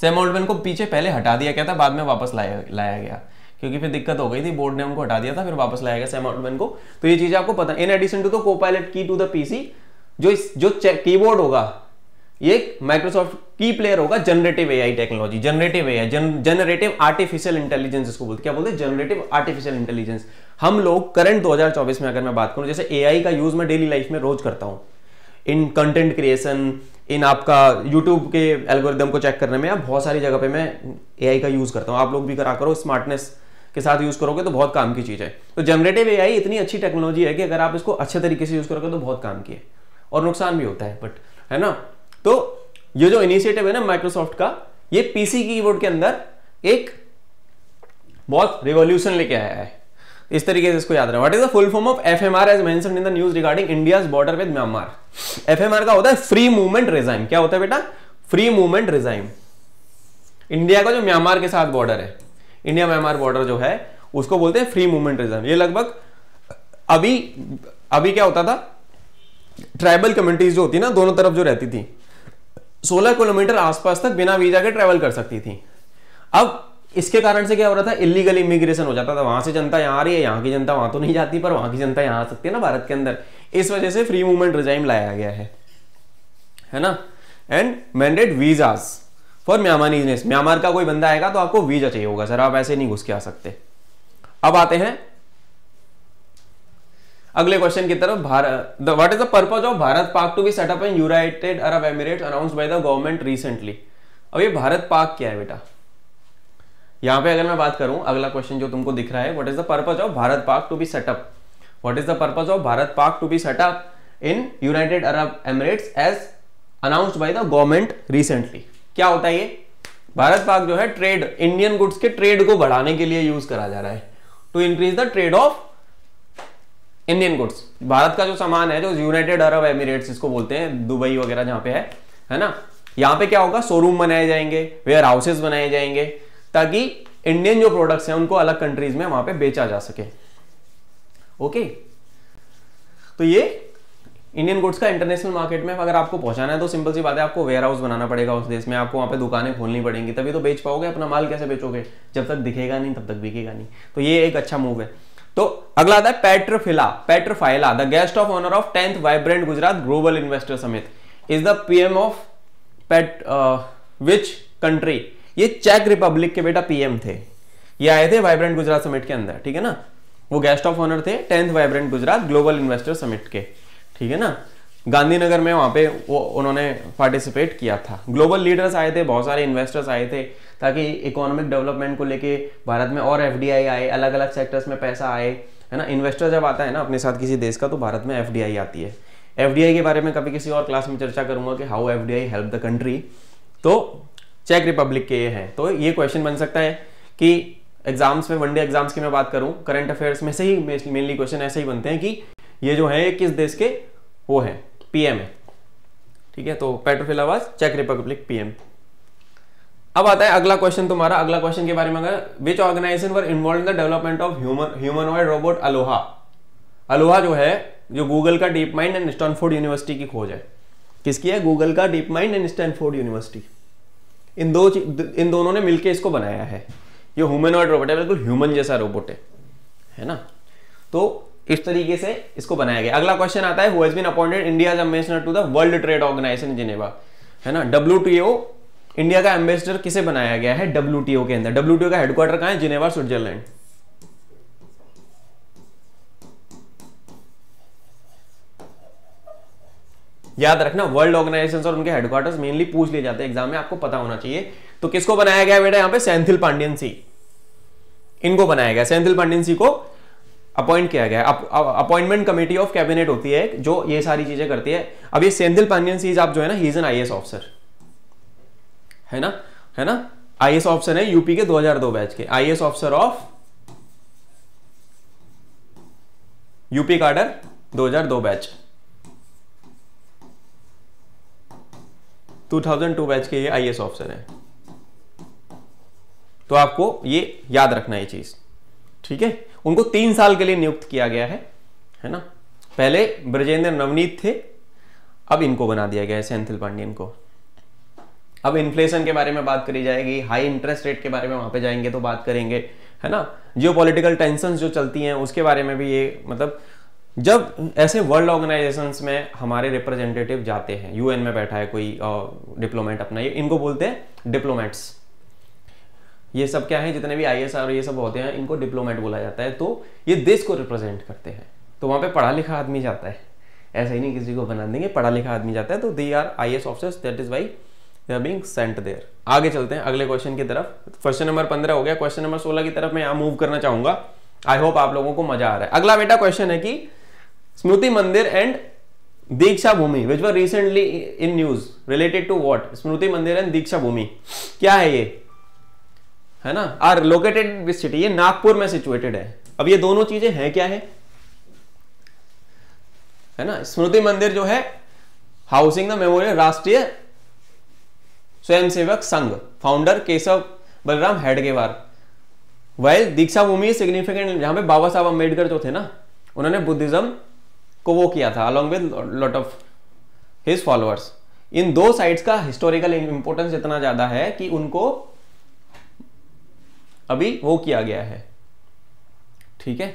सैम ऑल्टमैन को पीछे पहले हटा दिया गया था, बाद में वापस लाया लाया गया। क्योंकि फिर दिक्कत हो गई थी, बोर्ड ने उनको हटा दिया था, फिर वापस लाया गया सैम ऑल्टमैन को। तो ये चीज़ आपको पता in addition to the Copilot key to the PC जो इस, जो कीबोर्ड होगा, ये माइक्रोसॉफ्ट की प्लेयर होगा generative AI technology generative AI generative artificial intelligence इसको बोलते क्या बोलते हैं? जनरेटिव आर्टिफिशियल इंटेलिजेंस हम लोग करंट 2024 में अगर मैं बात करूँ, जैसे एआई का यूज़ मैं डेली लाइफ में रोज करता हूँ। इन कंटेंट क्रिएशन इन आपका यूट्यूब के एल्गोरिदम को चेक करने में या बहुत सारी जगह पे मैं एआई का यूज़ करता हूँ। आप लोग भी करा करो स्मार्टनेस के साथ यूज़ करोगे तो बहुत काम की चीज़ है। तो जनरेटिव एआई इतनी अच्छी टेक्नोलॉजी है कि अगर आप इसको अच्छे तरीके से यूज़ करोगे तो बहुत काम की है। और नुकसान भी होता है बट है ना? तो ये जो इनिशिएटिव है ना माइक्रोसॉफ्ट का, ये पीसी कीबोर्ड के अंदर एक बहुत रिवॉल्यूशन लेके आया है। इस तरीके से इसको याद रखना what is the full form of FMR as mentioned in the news regarding India border with Myanmar FMR का होता है फ्री मूवमेंट रिजाइम क्या होता है बेटा? फ्री मूवमेंट रिजाइम इंडिया का जो म्यांमार के साथ बॉर्डर है इंडिया म्यांमार बॉर्डर जो है, उसको बोलते हैं फ्री मूवमेंट रिजाइम ये लगभग, अभी अभी क्या होता था? ट्राइबल कम्युनिटीज जो होती ना, दोनों तरफ़ जो रहती थी 16 किलोमीटर आसपास तक बिना वीज़ा के ट्रेवल कर सकती थी. अब, इसके कारण से क्या हो रहा था? इलीगल इमिग्रेशन हो जाता था. वहाँ से जनता यहाँ आ रही है, यहाँ की जनता वहाँ तो नहीं जाती, पर वहाँ की जनता यहाँ आ सकती है ना, भारत के अंदर. इस वजह से फ्री मूवमेंट रिजाइम लाया गया है. है ना? And mandated visas for Myanmarese Myanmar का कोई बंदा आएगा तो आपको वीज़ा चाहिए होगा, सर, आप ऐसे नहीं घुस के आ सकते। अब आते हैं। अगले क्वेश्चन की तरफ़ Bharat is the purpose of Bharat park to be set up in United Arab Emirates announce by the government recently अब ये भारत पाक क्या है बेटा? यहाँ पे अगर मैं बात करूँ, अगला क्वेश्चन जो तुमको दिख रहा है what is the purpose of Bharat park to be set up what is the purpose of Bharat park to be set up in United Arab Emirates as announced by the government recently क्या होता है ये? Bharat park जो है trade Indian goods के trade को बढ़ाने के लिए यूज़ करा जा रहा है। To increase the trade of Indian goods Bharat का जो सामान है, जो यूनाइटेड अरब एमिरेट्स इसको बोलते हैं, दुबई वगैरह जहाँ पे है है ना? यहाँ पे क्या होगा? शोरूम बनाए जाएँगे वेयर हाउसेस बनाए जाएँगे, ताकि इंडियन जो प्रोडक्ट्स हैं, उनको अलग कंट्रीज़ में वहाँ पे बेचा जा सके। ओके तो ये इंडियन गुड्स का इंटरनेशनल मार्केट में अगर आपको पहुंचाना है तो सिंपल सी बात है, आपको वेयर हाउस बनाना पड़ेगा उस देश में, आपको वहाँ पे दुकानें खोलनी पड़ेंगी, तभी तो बेच पाओगे, अपना माल कैसे बेचोगे? जब तक दिखेगा नहीं, तब तक बिकेगा नहीं। तो ये एक अच्छा मूव है। तो अगला आता है Petr Fiala Petr Fiala the guest of honour of tenth vibrant Gujarat global investor summit is the PM of pet which country ये चेक रिपब्लिक के बेटा पीएम थे। ये आए थे वाइब्रेंट गुजरात समिट के अंदर, ठीक है ना? वो गेस्ट ऑफ़ ऑनर थे tenth vibrant Gujarat global investor summit के। ठीक है ना? गांधीनगर में वहाँ पे वो, उन्होंने पार्टिसिपेट किया था। ग्लोबल लीडर्स आए थे, बहुत सारे इन्वेस्टर्स आए थे, ताकि इकोनॉमिक डेवलपमेंट को लेके भारत में और एफडीआई आए अलग अलग सेक्टर्स में पैसा आए, है ना? इन्वेस्टर जब आता है ना अपने साथ किसी देश का तो भारत में एफडीआई आती है। एफडीआई के बारे में कभी किसी और क्लास में चर्चा करूँगा कि how FDI help the country तो चेक रिपब्लिक के ये हैं। तो ये क्वेश्चन बन सकता है कि एग्ज़ाम्स में वनडे एग्ज़ाम्स की मैं बात करूँ करंट अफेयर्स में से ही मेनली क्वेश्चन ऐसे ही बनते हैं कि ये जो है किस देश के? वो है पीएम है। ठीक है तो पेट्रोफिलावाज चेक रिपब्लिक पीएम अब आता है अगला क्वेश्चन तुम्हारा। अगला क्वेश्चन के बारे में which organisation were involved in the development of human humanoid robot Aloha Aloha जो है, जो गूगल का DeepMind and Stanford University की खोज है। किसकी है? गूगल का DeepMind and Stanford University इन दो इन दोनों ने मिलकर इसको बनाया है। ये ह्यूमनॉइड रोबोट है, बिल्कुल ह्यूमन जैसा रोबोट है। है ना? तो इस तरीके से इसको बनाया गया। अगला क्वेश्चन आता है who has appointed India ambassador to the World Trade Organization Geneva है ना? डब्ल्यू इंडिया का एम्बेसडर किसे बनाया गया है? डब्ल्यू के अंदर। डब्ल्यू का हेडक्वार्टर कहाँ है? जिनेवा स्विट्जरलैंड याद रखना वर्ल्ड ऑर्गेनाइजेशन और उनके हेडक्वार्टर्स मेनली पूछ लिए जाते हैं। एग्ज़ाम में आपको पता होना चाहिए। तो किसको बनाया गया बेटा यहाँ पे? सेंथिल पांडियन सी इनको बनाया गया। सेंथिल पांडियन सी को अपॉइंट किया गया अपॉइंटमेंट कमेटी ऑफ़ कैबिनेट होती है जो ये सारी चीज़ें करती है। अब ये सेंथिल पांडियन सी आप जो है ना he is an IAS officer है ना? है ना? आईएएस ऑफिसर है यूपी के 2002 बैच के। आईएएस ऑफिसर ऑफ़ यूपी कार्डर 2002 बैच। 2002 बैच के ये आईएएस ऑफिसर है। तो आपको ये याद रखना ये चीज़। ठीक है? उनको तीन साल के लिए नियुक्त किया गया है है ना? पहले ब्रजेंद्र नवनीत थे, अब इनको बना दिया गया है सेंथिल पांडियन को। अब इन्फ्लेशन के बारे में बात करी जाएगी, हाई इंटरेस्ट रेट के बारे में वहाँ पे जाएँगे तो बात करेंगे, है ना? जियो पोलिटिकल टेंशन जो चलती हैं, उसके बारे में भी ये मतलब जब ऐसे वर्ल्ड ऑर्गेनाइजेशन में हमारे रिप्रेजेंटेटिव जाते हैं, यूएन में बैठा है कोई डिप्लोमेट अपना, ये इनको बोलते हैं डिप्लोमेट्स। ये सब क्या है, जितने भी आई और ये सब होते हैं, इनको डिप्लोमेट बोला जाता है। तो ये देश को रिप्रेजेंट करते हैं। तो वहाँ पे पढ़ा लिखा आदमी जाता है। ऐसा ही नहीं किसी को बना देंगे पढ़ा लिखा आदमी जाता है। तो they are I S officers that is why they are sent there आगे चलते हैं, अगले क्वेश्चन की तरफ़। क्वेश्चन नंबर पंद्रह हो गया। क्वेश्चन नंबर सोलह की तरफ़ मैं यहाँ मूव करना चाहूँगा। आई होप आप लोगों को मज़ा आ रहा है। अगला बेटा क्वेश्चन है कि Smriti Mandir and Deeksha Bhoomi which were recently in news related to what Smriti Mandir and Deeksha भूमि। क्या है ये? है ना? आर लोकेटेड विच सिटी ये नागपुर में सिचुएटेड है। अब ये दोनों चीज़ें हैं क्या है? है ना? स्मृति मंदिर जो है housing the memorial Rashtriya Swayamsevak Sangh founder Keshav Baliram Hedgewar. While Deeksha Bhoomi significant जहाँ पे बाबा साहब अंबेडकर जो थे ना, उन्होंने बुद्धिज्म को वो किया था along with lot of his followers इन दो साइड्स का हिस्टोरिकल इंपोर्टेंस इतना ज़्यादा है कि उनको अभी वो किया गया है। ठीक है?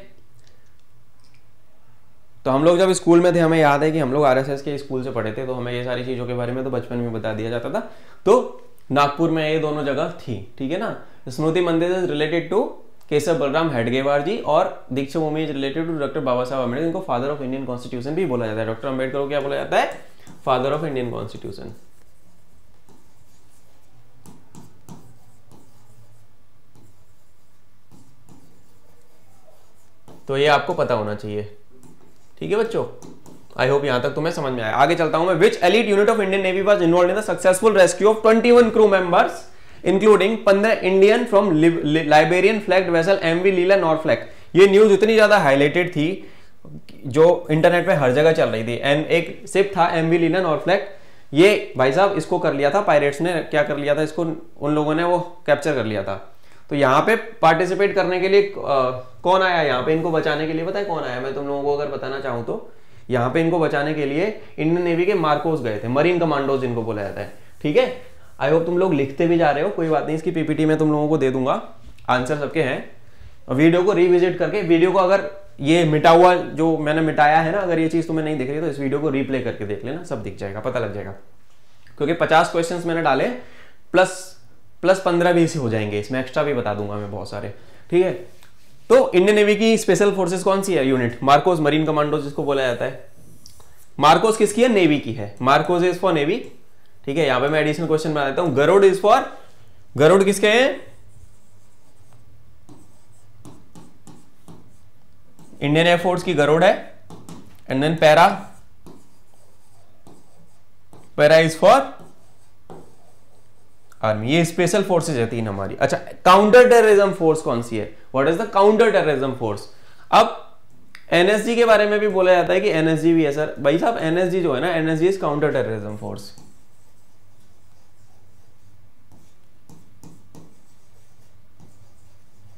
तो हम लोग जब स्कूल में थे, हमें याद है कि हम लोग आरएसएस के स्कूल से पढ़े थे तो हमें ये सारी चीज़ों के बारे में तो बचपन में बता दिया जाता था। तो नागपुर में ये दोनों जगह थी, ठीक है ना? Smriti Mandir is related to Keshav Baliram Hedgewar ji और Deeksha Bhoomi is related to doctor Baba Saheb Ambedkar इनको फादर ऑफ़ इंडियन कॉन्स्टिट्यूशन भी बोला जाता है। डॉक्टर अंबेडकर को क्या बोला जाता है? फादर ऑफ़ इंडियन कॉन्स्टिट्यूशन तो ये आपको पता होना चाहिए। ठीक है बच्चों? आई होप यहाँ तक तुम्हें समझ में आया। आगे चलता हूँ मैं। Which elite unit of Indian navy was involve in the successful rescue of 21 crew members including 15 Indian from Liberian flag vessel MV Lila north flag ये न्यूज़ इतनी ज़्यादा हाईलाइटेड थी, जो इंटरनेट पे हर जगह चल रही थी। एंड एक सिप था एमवी लीला नॉर्थ फ्लैग ये भाई साहब इसको कर लिया था पायरेट्स ने क्या कर लिया था, इसको उन लोगों ने वो कैप्चर कर लिया था। तो यहाँ पे पार्टिसिपेट करने के लिए कौन आया यहाँ पे इनको बचाने के लिए? पता है कौन आया? मैं तुम लोगों को अगर बताना चाहूँ तो यहाँ पे इनको बचाने के लिए इंडियन नेवी के मार्कोस गए थे मरीन कमांडोज इनको बोला जाता है। ठीक है? आई होप तुम लोग लिखते भी जा रहे हो, कोई बात नहीं, इसकी पीपीटी में तुम लोगों को दे दूँगा। आंसर सबके हैं। वीडियो को रिविजिट करके वीडियो को अगर ये मिटा हुआ, जो मैंने मिटाया है ना, अगर ये चीज़ तुम्हें नहीं दिख रही तो इस वीडियो को रिप्ले करके देख लेना, सब दिख जाएगा, पता लग जाएगा। क्योंकि पचास क्वेश्चन मैंने डाले प्लस प्लस पंद्रह भी हो जाएँगे, इसमें एक्स्ट्रा भी बता दूँगा मैं बहुत सारे। ठीक है? तो इंडियन नेवी की स्पेशल फोर्सेस कौन सी है? यूनिट मार्कोस मरीन कमांडो जिसको बोला जाता है। मार्कोस किसकी है? नेवी की है। मार्कोस इज़ फॉर नेवी ठीक है, यहाँ पे मैं एडिशनल क्वेश्चन बना देता हूँ। गरुड़ इज़ फॉर गरुड़ किसके हैं? इंडियन एयरफोर्स की गरुड़ है। And then para para is for army, ये स्पेशल फोर्सेज है तीन हमारी। अच्छा काउंटर टेररिज्म फोर्स कौन सी है? What is the counter terrorism force अब एनएसजी के बारे में भी बोला जाता है कि एनएसजी भी है सर भाई साहब एनएसजी जो है ना NSG is counter terrorism force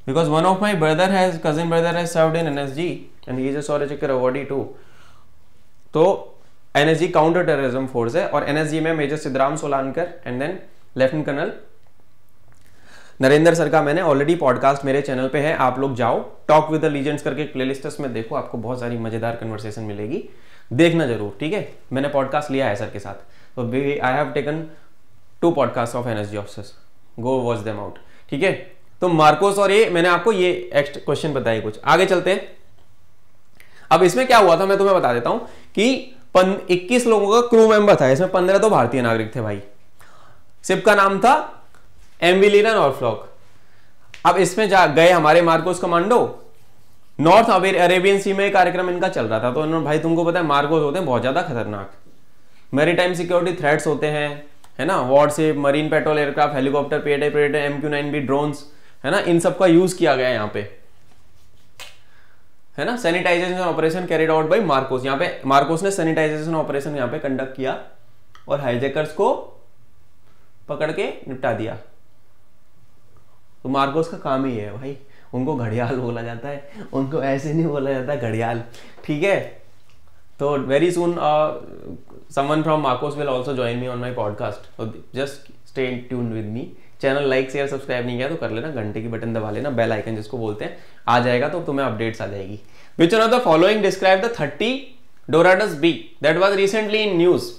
because one of my brother has, cousin brother has served in NSG and he is a Saurya Chakra awardee too. तो एनएसजी काउंटर टेररिज्म फोर्स है, और NSG में major Siddharam Solankar and then lieutenant colonel. Narendra sir का मैंने already podcast मेरे channel पे है, आप लोग जाओ टॉक विद द लीजेंड्स करके प्लेलिस्ट में देखो, आपको बहुत सारी मज़ेदार कन्वर्सेशन मिलेगी। देखना ज़रूर, ठीक है? मैंने पॉडकास्ट लिया है सर के साथ। तो I have taken two podcast of NSG officers go watch them out ठीक है? तो मार्कोस और ये, मैंने आपको ये एक्स्ट क्वेश्चन बताया कुछ। आगे चलते हैं। अब इसमें क्या हुआ था, मैं तुम्हें बता देता हूँ कि इक्कीस लोगों का क्रू मेंबर था। इसमें पंद्रह तो भारतीय नागरिक थे भाई। सिप का नाम था एमविलीना नॉर्फ्लॉक अब इसमें जा गए हमारे MARCOS commando. North Arabian sea में कार्यक्रम इनका चल रहा था तो इन्होंने भाई, तुमको पता है, मार्कोस होते हैं बहुत ज़्यादा खतरनाक। मेरी टाइम सिक्योरिटी थ्रेट्स होते हैं, है ना? Ward marine patrol aircraft helicopter paid paid M Q nine B drones है ना? इन सब का यूज़ किया गया यहाँ पे। है ना? Sanitization operation carried out by MARCOS यहाँ पे मार्कोस ने सैनिटाइजेशन ऑपरेशन यहाँ पे कंडक्ट किया और हाईजेकर्स को पकड़ के निपटा दिया। तो मार्कोस का काम ही है भाई, उनको घड़ियाल बोला जाता है, उनको ऐसे नहीं बोला जाता घड़ियाल। ठीक है? तो very soon someone from MARCOS will also join me on my podcast just stay tune with me channel like share subscribe नहीं किया तो कर लेना, घंटे की बटन दबा लेना बेल आइकन जिसको बोलते हैं, आ जाएगा तो तुम्हें अपडेट्स आ जाएगी। Which one the following describe the thirty Doradus B that was recently in news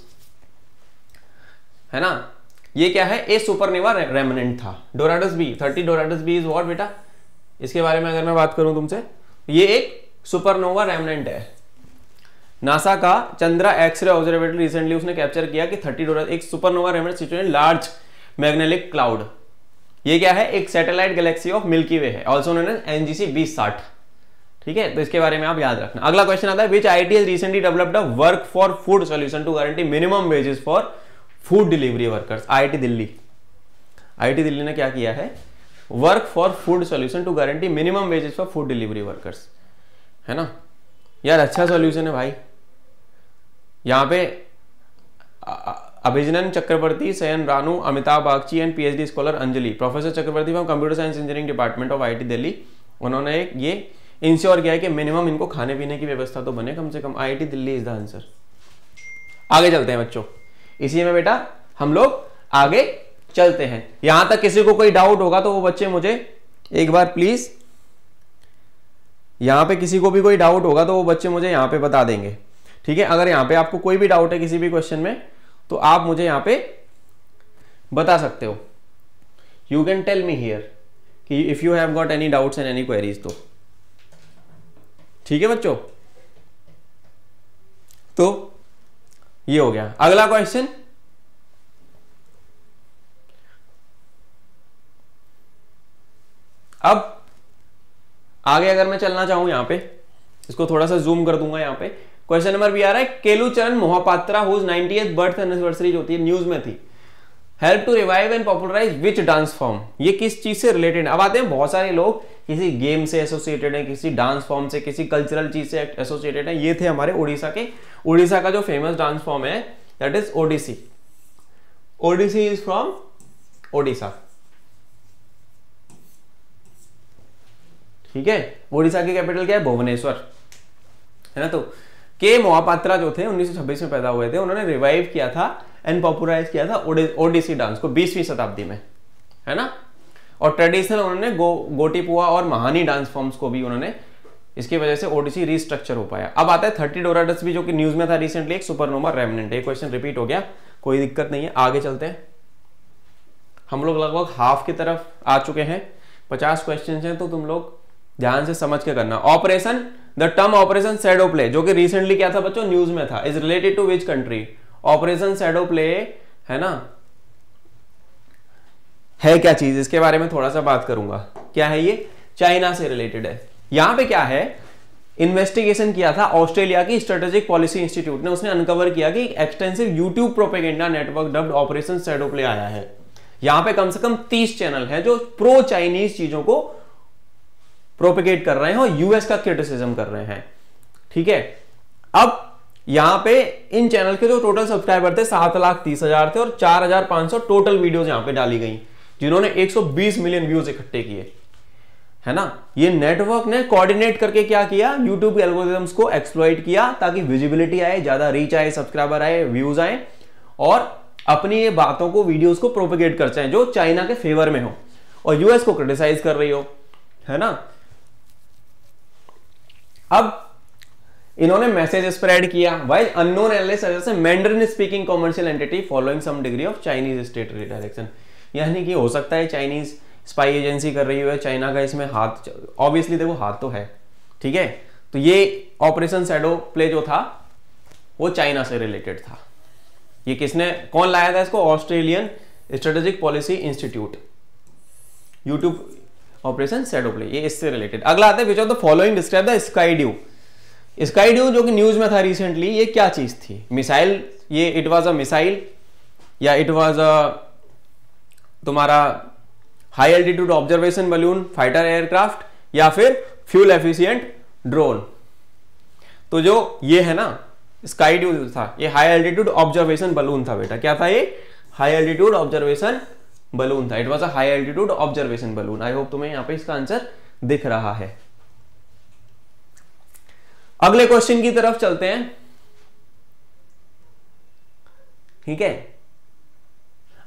है ना? ये क्या है? ए सुपरनेवा रेमनेंट था। Doradus B thirty Doradus B is what बेटा? इसके बारे में अगर मैं बात करूँ तुमसे, ये एक सुपरनोवा रेमनेंट है। नासा का Chandra X ray observatory recently उसने कैप्चर किया कि थर्टी डोरा एक supernova remnant situated large magnetic cloud ये क्या है? एक satellite galaxy of Milky Way है ऑल्सो नोन एज एनजीसी बीस साठ ठीक है? तो इसके बारे में आप याद रखना। अगला क्वेश्चन आता है which I T recently developed work for food solution to guarantee minimum wages for food delivery workers IIT Delhi IIT Delhi ने क्या किया है? Work for food solution to guarantee minimum wages for food delivery workers है ना? यार अच्छा solution है भाई। यहाँ पे Abhijnan Chakravarti, Sayan Ranu, Amitabh Bagchi and PhD scholar Anjali. Professor Chakravarti from computer science engineering department of IT Delhi उन्होंने एक ये इंश्योर किया है कि मिनिमम इनको खाने पीने की व्यवस्था तो बने कम से कम। IIT Delhi is the answer आगे चलते हैं बच्चों। इसी में बेटा हम लोग आगे चलते हैं। यहाँ तक किसी को कोई डाउट होगा तो वो बच्चे मुझे एक बार प्लीज़ यहाँ पे किसी को भी कोई डाउट होगा तो वो बच्चे मुझे यहाँ पे बता देंगे। ठीक है? अगर यहाँ पे आपको कोई भी डाउट है किसी भी क्वेश्चन में तो आप मुझे यहाँ पे बता सकते हो। You can tell me here कि if you have got any doubts and any queries तो। ठीक है बच्चों? तो ये हो गया। अगला क्वेश्चन अब आगे अगर मैं चलना चाहूँ यहाँ पे, इसको थोड़ा सा जूम कर दूँगा यहाँ पे। क्वेश्चन नंबर भी आ रहा है, Kelucharan Mohapatra whose ninety birth anniversary जो होती है न्यूज़ में थी। Help to revive and popularize which dance form ये किस चीज़ से रिलेटेड अब आते हैं बहुत सारे लोग किसी गेम से एसोसिएटेड है, किसी डांस फॉर्म से, किसी कल्चरल चीज़ से एसोसिएटेड है, ये थे हमारे उड़ीसा के उड़ीसा का जो फ़ेमस डांस फॉर्म है that is Odissi Odissi is from Odisha ठीक है? ओडिशा की कैपिटल क्या है? भुवनेश्वर. है ना तो? के मोहापात्रा जो थे 1926 में पैदा हुए थे, उन्होंने रिवाइव किया था एंड पॉपुलराइज किया था ओडिसी डांस को 20वीं शताब्दी में. है ना? और ट्रेडिशनल उन्होंने गो, गोटीपुआ और महानी डांस फॉर्म्स को भी उन्होंने इसकी वजह से ओडिसी रिस्ट्रक्चर हो पाया। अब आता है थर्टी डोराडस भी, जो कि न्यूज़ में था रिसेंटली एक सुपरनोवा रेमनेंट एक क्वेश्चन रिपीट हो गया। कोई दिक्कत नहीं है। आगे चलते हैं। हम लोग लगभग हाफ़ की तरफ़ आ चुके हैं। पचास क्वेश्चन हैं तो तुम लोग ध्यान से समझ के करना। Operation the term operation shadow play जो कि रिसेंटली क्या था बच्चों? न्यूज़ में था। Is related to which country operation shadow play है ना? है क्या चीज़? इसके बारे में थोड़ा सा बात करूँगा। क्या है ये? चाइना से रिलेटेड है। यहाँ पे क्या है? इन्वेस्टिगेशन किया था ऑस्ट्रेलिया की स्ट्रेटेजिक पॉलिसी इंस्टीट्यूट ने। उसने अनकवर किया कि extensive YouTube propaganda network dubbed operation shadow play आया है। यहाँ पे कम से कम 30 चैनल है जो प्रो चाइनीज़ चीज़ों को प्रोपेगेट कर रहे हैं और यूएस का क्रिटिसिज्म कर रहे हैं। ठीक है? अब यहाँ पे इन चैनल के जो टोटल सब्सक्राइबर थे, सात लाख तीस हज़ार थे और चार हज़ार पाँच सौ टोटल वीडियोस यहाँ पे डाली गई। जिन्होंने 120 मिलियन व्यूज़ इकट्ठे किए, है ना? ये नेटवर्क ने कोऑर्डिनेट करके क्या किया? यूट्यूब के को एक्सप्लॉइट किया ताकि विजिबिलिटी आए, ज़्यादा रीच आए सब्सक्राइबर आए व्यूज़ आए और अपनी ये बातों को वीडियोस को प्रोपेगेट कर चाहे, जो चाइना के फेवर में हो और यूएस को क्रिटिसाइज कर रही हो, है ना? अब इन्होंने मैसेज स्प्रेड किया। While unknown analyst Mandarin speaking commercial entity following some degree of Chinese state direction यानी कि हो सकता है चाइनीज़ स्पाई एजेंसी कर रही है चाइना का इसमें हाथ ऑब्वियसली देखो हाथ तो है, ठीक है? तो ये ऑपरेशन सैडो प्ले जो था, वो चाइना से रिलेटेड था। ये किसने, कौन लाया था इसको? Australian strategic policy institute YouTube operation shadow play ये इससे रिलेटेड अगला आता है which of the following describe the sky dew sky dew जो कि न्यूज़ में था रिसेंटली ये क्या चीज़ थी? मिसाइल ये इट वॉज़ अ मिसाइल या इट वॉज़ अ तुम्हारा high altitude observation balloon fighter aircraft या फिर फ्यूल एफिशिएंट ड्रोन तो जो ये है ना स्काई ड्यू था, ये हाई एल्टीट्यूड ऑब्जर्वेशन बलून था बेटा। क्या था ये? हाई एल्टीट्यूड ऑब्जर्वेशन बलून था। It was a high altitude observation balloon I hope तुम्हें यहाँ पे इसका आंसर दिख रहा है। अगले क्वेश्चन की तरफ़ चलते हैं। ठीक है?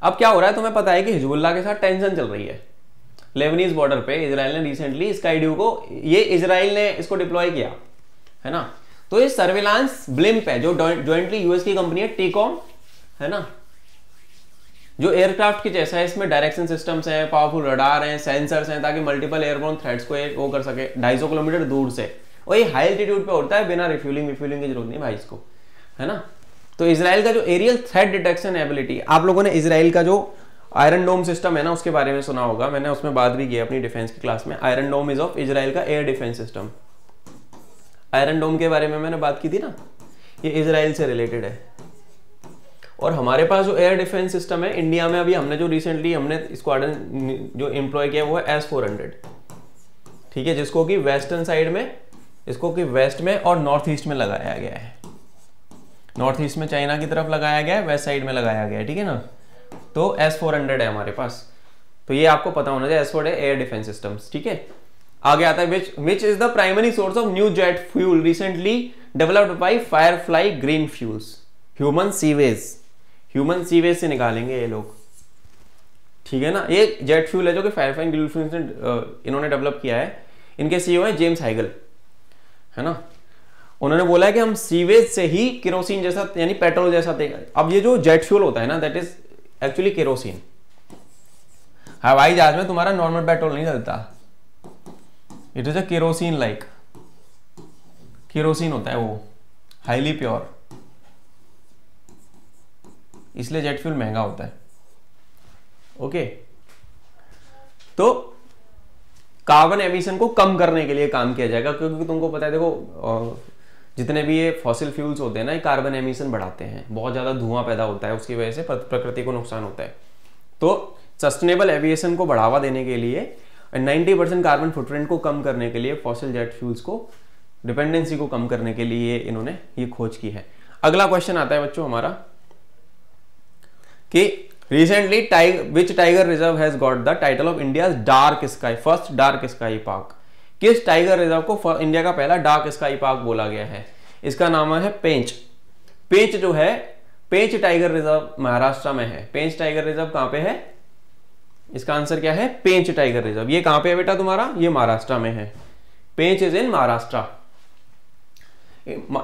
अब क्या हो रहा है तुम्हें पता है कि हिजबुल्ला के साथ टेंशन चल रही है। लेबनीज बॉर्डर पे इसराइल ने रिसेंटली स्काईड्यू को, ये इसराइल ने इसको डिप्लॉय किया, है ना? तो ये सर्विलांस ब्लिम्प है, जो ज्वाइंटली यूएस की कंपनी है टीकॉम है ना? जो एयरक्राफ्ट की जैसा है, इसमें डायरेक्शन सिस्टम्स हैं पावरफुल रडार हैं सेंसर्स हैं, ताकि मल्टीपल एयरबोर्न थ्रेड्स को वो कर सके 250 किलोमीटर दूर से। और ये हाई एल्टीट्यूड पे होता है, बिना रिफ्यूलिंग रिफ्यूलिंग की ज़रूरत नहीं भाई इसको, है ना? तो इसराइल का जो एरियल थ्रेड डिटेक्शन एबिलिटी आप लोगों ने इसराइल का जो आयरन डोम सिस्टम है ना, उसके बारे में सुना होगा। मैंने उसमें बात भी की अपनी डिफेंस की क्लास में। Iron dome is of Israel का air defence system iron dome के बारे में मैंने बात की थी ना? ये इसराइल से रिलेटेड है। और हमारे पास जो एयर डिफेंस सिस्टम है इंडिया में अभी हमने जो रिसेंटली हमने स्क्वाडन जो एम्प्लॉय किया, वो है एस फोर हंड्रेड ठीक है, जिसको कि वेस्टर्न साइड में, इसको कि वेस्ट में और नॉर्थ ईस्ट में लगाया गया है। नॉर्थ ईस्ट में चाइना की तरफ़ लगाया गया है, वेस्ट साइड में लगाया गया है, ठीक है ना? तो एस फोर हंड्रेड है हमारे पास। तो ये आपको पता होना चाहिए एस फोर है एयर डिफेंस सिस्टम ठीक है? आगे आता है which which is the primary source of new jet fuel recently developed by firefly green fuels human sewage human sewage से निकालेंगे ये लोग। ठीक है ना? ये जेट फ्यूल है जो कि फायर ग्रीन फ्यूल इन्होंने डेवलप किया है। इनके सीईओ है जेम्स हाइगल है ना? उन्होंने बोला है कि हम सीवेज से ही केरोसिन जैसा, यानी पेट्रोल जैसा देगा अब ये जो जेट फ्यूल होता है ना दैट इज़ एक्चुअली केरोसिन। हवाई जहाज़ में तुम्हारा नॉर्मल पेट्रोल नहीं चलता। It is a kerosene like kerosene होता है वो हाईली प्योर इसलिए जेट फ्यूल महँगा होता है। ओके तो कार्बन एमिशन को कम करने के लिए काम किया जाएगा, क्योंकि तुमको पता है, देखो जितने भी ये फॉसिल फ्यूल्स होते हैं ना, ये कार्बन एमिशन बढ़ाते हैं। बहुत ज़्यादा धुआँ पैदा होता है, उसकी वजह से प्रकृति को नुकसान होता है। तो सस्टेनेबल एविएशन को बढ़ावा देने के लिए 90 परसेंट कार्बन फुटप्रिंट को कम करने के लिए फॉसिल जेट फ्यूल्स को डिपेंडेंसी को कम करने के लिए इन्होंने ये खोज की है। अगला क्वेश्चन आता है बच्चों हमारा, कि recently tiger which tiger reserve has got the title of India dark sky first dark sky park किस टाइगर रिज़र्व को इंडिया का पहला डार्क स्काई पार्क बोला गया है? इसका नाम है पेंच। पेंच जो है, पेंच टाइगर रिज़र्व महाराष्ट्र में है। पेंच टाइगर रिज़र्व कहाँ पे है? इसका आंसर क्या है? Pench tiger reserve. ये कहाँ पे है बेटा तुम्हारा? ये महाराष्ट्र में है। Pench is in Maharashtra.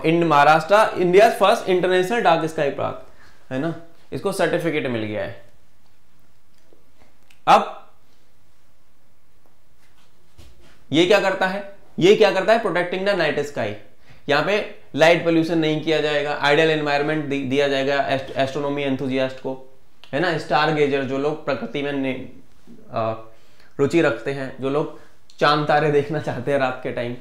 In Maharashtra, India first international dark sky park, है ना? इसको सर्टिफिकेट मिल गया है। अब ये क्या करता है? ये क्या करता है? प्रोटेक्टिंग द नाइट स्काई यहाँ पे लाइट पोल्यूशन नहीं किया जाएगा आइडियल एनवायरमेंट दिया जाएगा एस्ट्रोनॉमी एंथुजियास्ट को, है ना? स्टार गेजर जो लोग प्रकृति में रुचि रखते हैं, जो लोग चाँद तारे देखना चाहते हैं रात के टाइम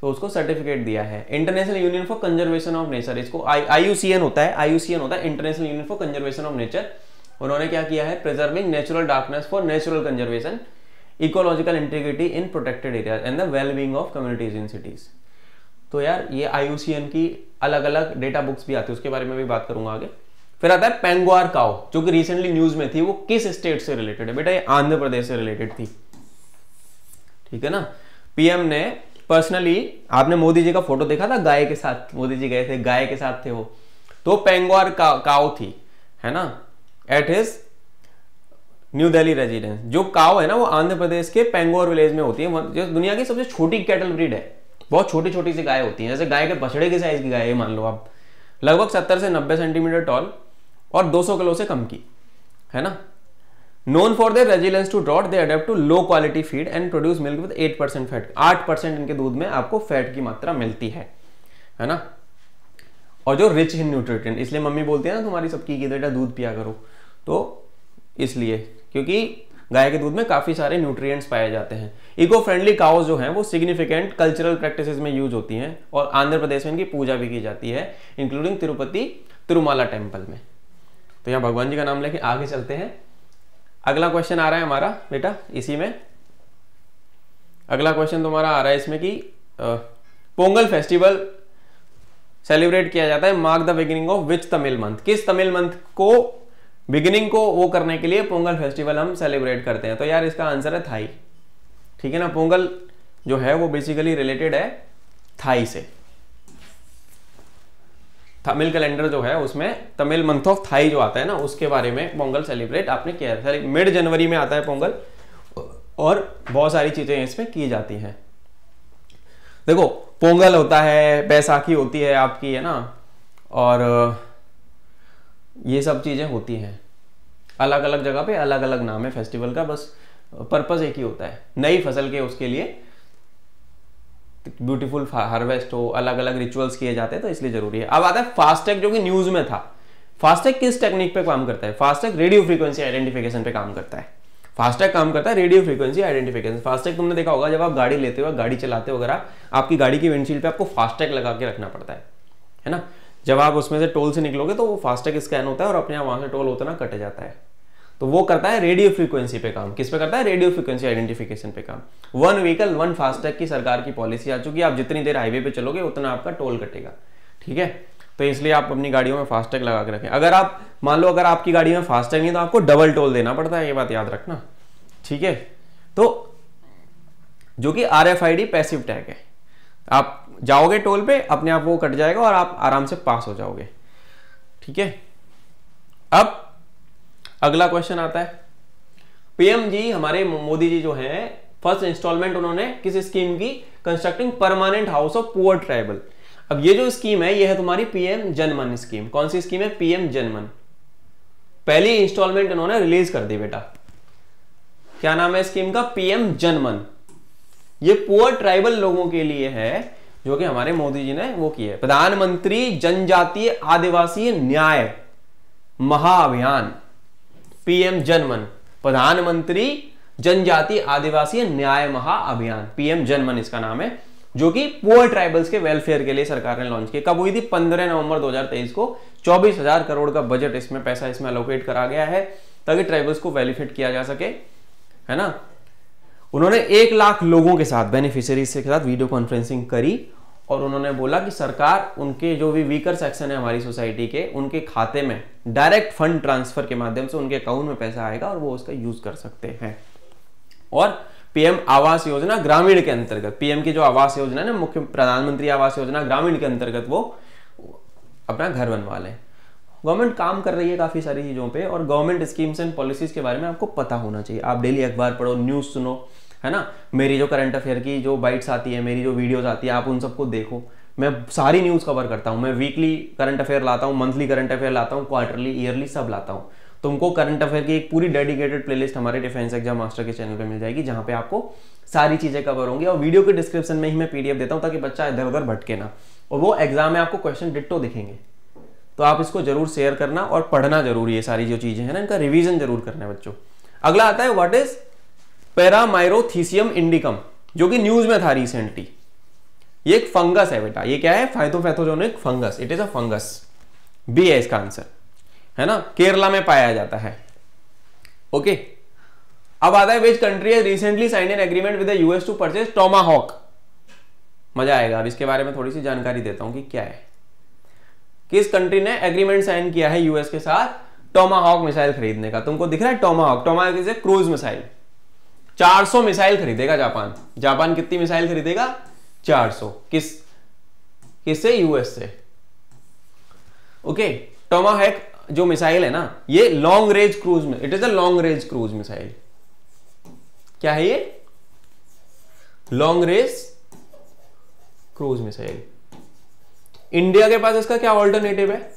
तो उसको सर्टिफिकेट दिया है। International union for conservation of nature इसको आईयूसीएन होता है आई होता है international union for conservation of nature उन्होंने क्या किया है? Preserving natural darkness for natural conservation ecological integrity in protected area and the well being of communities in cities तो यार ये आई की अलग अलग डेटा बुक्स भी आती है उसके बारे में भी बात करूँगा आगे। फिर आता है पेंगुआर काउ जो कि रिसेंटली न्यूज़ में थी वो किस स्टेट से रिलेटेड है? बेटा ये आंध्र प्रदेश से रिलेटेड थी। ठीक है ना? पीएम ने पर्सनली आपने मोदी जी का फ़ोटो देखा था? गाय के साथ मोदी जी गए थे गाय के साथ थे वो। तो पेंगुआर का, काउ थी है ना? At his New Delhi residence जो काव है ना, वो आंध्र प्रदेश के पेंगोर विलेज में होती है जो दुनिया की सबसे छोटी कैटल ब्रीड है। बहुत छोटी छोटी सी गाय होती है, जैसे गाय के बछड़े के साइज़ की गाय है मान लो आप। लगभग सत्तर से नब्बे सेंटीमीटर टॉल और 200 किलो से कम की, है ना? Known for their resilience to drought they adapt to low quality feed and produce milk with eight percent fat आठ परसेंट इनके दूध में आपको फैट की मात्रा मिलती है है ना? और जो रिच इन न्यूट्रिएंट इसलिए मम्मी बोलती है ना, तुम्हारी सबकी की बेटा दूध पिया करो। तो इसलिए क्योंकि गाय के दूध में काफ़ी सारे न्यूट्रिएंट्स पाए जाते हैं। इको फ्रेंडली काउस जो हैं, वो सिग्निफिकेंट कल्चरल प्रैक्टिसेस में यूज़ होती हैं और आंध्र प्रदेश में इनकी पूजा भी की जाती है इंक्लूडिंग तिरुपति तिरुमाला टेंपल में। तो यहाँ भगवान जी का नाम लेके आगे चलते हैं। अगला क्वेश्चन आ रहा है हमारा, बेटा, इसी में। अगला क्वेश्चन तुम्हारा आ रहा है इसमें कि पोंगल फेस्टिवल सेलिब्रेट किया जाता है mark the beginning of which Tamil month. किस तमिल मंथ को बिगिनिंग को वो करने के लिए पोंगल फेस्टिवल हम सेलिब्रेट करते हैं। तो यार इसका आंसर है थाई। ठीक है ना? पोंगल जो है वो बेसिकली रिलेटेड है थाई से। तमिल कैलेंडर जो है उसमें तमिल मंथ ऑफ़ थाई जो आता है ना, उसके बारे में पोंगल सेलिब्रेट आपने किया है। मिड जनवरी में आता है पोंगल, और बहुत सारी चीज़ें इसमें की जाती हैं। देखो, पोंगल होता है, बैसाखी होती है आपकी, है ना? और ये सब चीज़ें होती हैं। अलग अलग जगह पे अलग अलग नाम है फेस्टिवल का, बस पर्पज एक ही होता है। नई फ़सल के उसके लिए ब्यूटीफुल हार्वेस्ट हो अलग अलग रिचुअल्स किए जाते हैं तो इसलिए ज़रूरी है। अब आता है फास्टैग जो कि न्यूज़ में था। फास्टैग किस टेक्निक पे काम करता है? फास्टैग रेडियो फ्रीक्वेंसी आइडेंटिफिकेशन पे काम करता है। फास्टैग काम करता है रेडियो फ्रीक्वेंसी आइडेंटिफिकेशन फास्टैग तुमने देखा होगा, जब आप गाड़ी लेते हो, गाड़ी चलाते हो, अगर आपकी गाड़ी की विंडशील्ड पे आपको फास्टैग लगा के रखना पड़ता है। है ना? जब आप उसमें से टोल से निकलोगे तो वो फास्टैग स्कैन होता है और अपने आप वहाँ से टोल उतना कट जाता है। तो वो करता है रेडियो फ्रीक्वेंसी पे काम। किस पे करता है? रेडियो फ्रीक्वेंसी आइडेंटिफिकेशन पे काम। वन व्हीकल, वन फास्टैग की सरकार की पॉलिसी आ चुकी है। आप जितनी देर हाईवे पे चलोगे, उतना आपका टोल कटेगा। ठीक है? तो इसलिए आप अपनी गाड़ियों में फास्टैग लगा के रखें। अगर आप, मान लो अगर आपकी गाड़ी में फास्टैग नहीं तो आपको डबल टोल देना पड़ता है। ये बात याद रखना। ठीक है? तो जो कि आर एफ़ पैसिव टैग है। आप जाओगे टोल पे, अपने आप वो कट जाएगा और आप आराम से पास हो जाओगे। ठीक है? अब अगला क्वेश्चन आता है। पीएम जी हमारे मोदी जी जो हैं फ़र्स्ट इंस्टॉलमेंट उन्होंने किस स्कीम की? Constructing permanent house of poor tribal अब ये जो स्कीम है, ये है तुम्हारी पीएम जनमन स्कीम कौन सी स्कीम है? पीएम जनमन। पहली इंस्टॉलमेंट उन्होंने रिलीज़ कर दी बेटा। क्या नाम है स्कीम का? पीएम जनमन। ये पुअर ट्राइबल लोगों के लिए है, जो कि हमारे मोदी जी ने वो किया प्रधानमंत्री जनजातीय आदिवासी न्याय महाअभियान, पीएम जनमन। प्रधानमंत्री जनजातीय आदिवासी न्याय महाअभियान, पीएम जनमन इसका नाम है, जो कि पुअर ट्राइबल्स के वेलफेयर के लिए सरकार ने लॉन्च किया। कब हुई थी? 15 नवंबर 2023 को। चौबीस हज़ार करोड़ का बजट इसमें पैसा इसमें अलोकेट करा गया है, ताकि ट्राइबल्स को वेलिफिट किया जा सके, है ना? उन्होंने एक लाख लोगों के साथ बेनिफिशियरीज के साथ वीडियो कॉन्फ्रेंसिंग करी और उन्होंने बोला कि सरकार उनके जो भी वीकर सेक्शन है हमारी सोसाइटी के, उनके खाते में डायरेक्ट फंड ट्रांसफ़र के माध्यम से उनके अकाउंट में पैसा आएगा और वो उसका यूज़ कर सकते हैं। और पीएम आवास योजना ग्रामीण के अंतर्गत पीएम की जो आवास योजना है मुख्य प्रधानमंत्री आवास योजना ग्रामीण के अंतर्गत, वो अपना घर बनवा लें। गवर्नमेंट काम कर रही है काफ़ी सारी चीज़ों पे और गवर्नमेंट स्कीम्स एंड पॉलिसीज़ के बारे में आपको पता होना चाहिए। आप डेली अखबार पढ़ो न्यूज़ सुनो है ना? मेरी जो करंट अफेयर की जो बाइट्स आती है, मेरी जो वीडियोस आती है, आप उन सबको देखो। मैं सारी न्यूज़ कवर करता हूँ। मैं वीकली करंट अफेयर लाता हूँ मंथली करंट अफेयर लाता हूँ क्वार्टरली ईयरली सब लाता हूँ। तुमको करंट अफेयर की एक पूरी डेडिकेटेड प्लेलिस्ट हमारे डिफेंस एग्ज़ाम मास्टर के चैनल पे मिल जाएगी, जहाँ पे आपको सारी चीज़ें कवर होंगी। और वीडियो के डिस्क्रिप्शन में ही मैं पीडीएफ देता हूँ, ताकि बच्चा इधर उधर भटके ना। और वो एग्ज़ाम में आपको क्वेश्चन डिट्टो दिखेंगे। तो आप इसको ज़रूर शेयर करना और पढ़ना ज़रूरी है सारी जो चीज़ें हैं ना, इनका रिविजन ज़रूर करना है बच्चों। अगला आता है व्हाट इज़ पैरामाइरोथीसियम इंडिकम, जो कि न्यूज़ में था रिसेंटली ये एक फंगस है बेटा, ये क्या है? Phytopathogenic fungus it is a fungus B है इसका आंसर है ना? केरला में पाया जाता है। ओके अब आता है विच कंट्री है recently sign an agreement with US to purchase Tomahawk मज़ा आएगा, अब इसके बारे में थोड़ी सी जानकारी देता हूँ कि क्या है। किस कंट्री ने एग्रीमेंट साइन किया है यूएस के साथ? टोमाहॉक मिसाइल खरीदने का। तुमको दिख रहा है Tomahawk Tomahawk is a cruise missile 400 missile खरीदेगा जापान। जापान कितनी मिसाइल खरीदेगा? 400 किस, किससे? यूएस से ओके, टोमाहॉक जो मिसाइल है ना, ये लॉन्ग रेंज क्रूज में it is a long range cruise missile. क्या है ये? Long range cruise missile. India के पास इसका क्या ऑल्टरनेटिव है?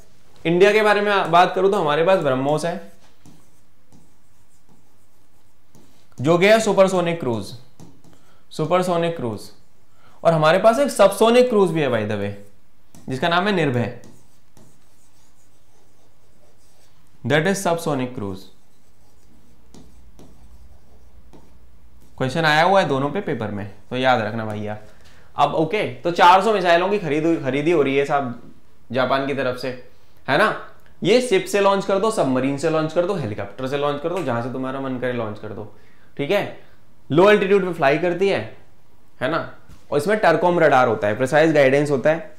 इंडिया के बारे में बात करूँ तो हमारे पास ब्रह्मोस है। जो गया सुपरसोनिक क्रूज। Supersonic cruise. और हमारे पास एक सबसोनिक क्रूज भी है भाई दबे जिसका नाम है Nirbhay. That is subsonic cruise question आया हुआ है दोनों पे पेपर में तो याद रखना भैया। अब ओके तो 400 मिसाइलों की खरीद, खरीदी हो रही है साहब, जापान की तरफ़ से, है ना? ये शिप से लॉन्च कर दो सबमरीन से लॉन्च कर दो हेलीकॉप्टर से लॉन्च कर दो, जहाँ से तुम्हारा मन करे लॉन्च कर दो। ठीक है? लो एल्टीट्यूड पे फ्लाई करती है है ना? और इसमें टर्कोम रडार होता है प्रिसाइज गाइडेंस होता है।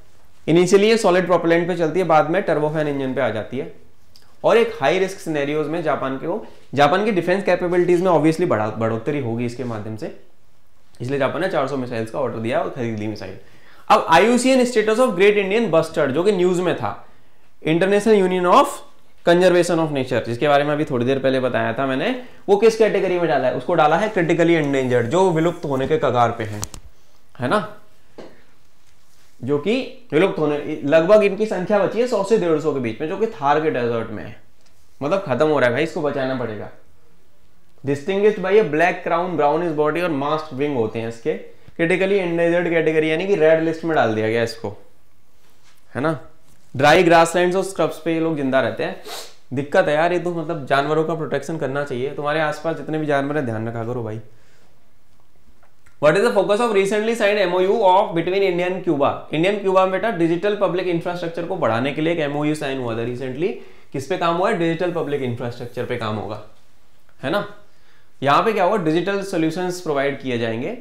इनिशियली ये सॉलिड प्रोपेलेंट पे चलती है, बाद में टर्बोफैन इंजन पे आ जाती है। और एक हाई रिस्क सिनेरियोज में जापान के वो, जापान की डिफेंस कैपेबिलिटीज में ऑब्वियसली बढ़ोतरी होगी इसके माध्यम से। इसलिए जापान ने 400 मिसाइल्स का ऑर्डर दिया और खरीद ली मिसाइल अब IUCN status of great Indian bustard जो कि न्यूज़ में था international union of conservation of nature जिसके बारे में अभी थोड़ी देर पहले बताया था मैंने, वो किस कैटेगरी में डाला है? उसको डाला है क्रिटिकली एंडेंजर्ड जो विलुप्त होने के कगार पे है। है ना? जो कि विलुप्त होने, लगभग इनकी संख्या बची है सौ से डेढ़ सौ के बीच में, जो कि थार के डेजर्ट में है। मतलब खत्म हो रहा है भाई, इसको बचाना पड़ेगा। Distinguished by black crown brownish body और मास्ट विंग होते हैं इसके। क्रिटिकली एंडेजर्ड कैटेगरी यानी कि रेड लिस्ट में डाल दिया गया इसको। है ना? ड्राई ग्रास लैंड और स्क्रब्स पे ये लोग ज़िंदा रहते हैं। दिक्कत है यार, ये तो मतलब जानवरों का प्रोटेक्शन करना चाहिए। तुम्हारे आसपास जितने भी जानवर है, ध्यान रखा करो भाई। Is the focus of recently signed MOU of between India and Cuba? Indian Cuba में बेटा डिजिटल पब्लिक इंफ्रास्ट्रक्चर को बढ़ाने के लिए एक MOU साइन हुआ था रिसेंटली किस पे काम हुआ है? डिजिटल पब्लिक इंफ्रास्ट्रक्चर पे काम होगा। है ना? यहाँ पे क्या होगा? डिजिटल सॉल्यूशंस प्रोवाइड किए जाएँगे।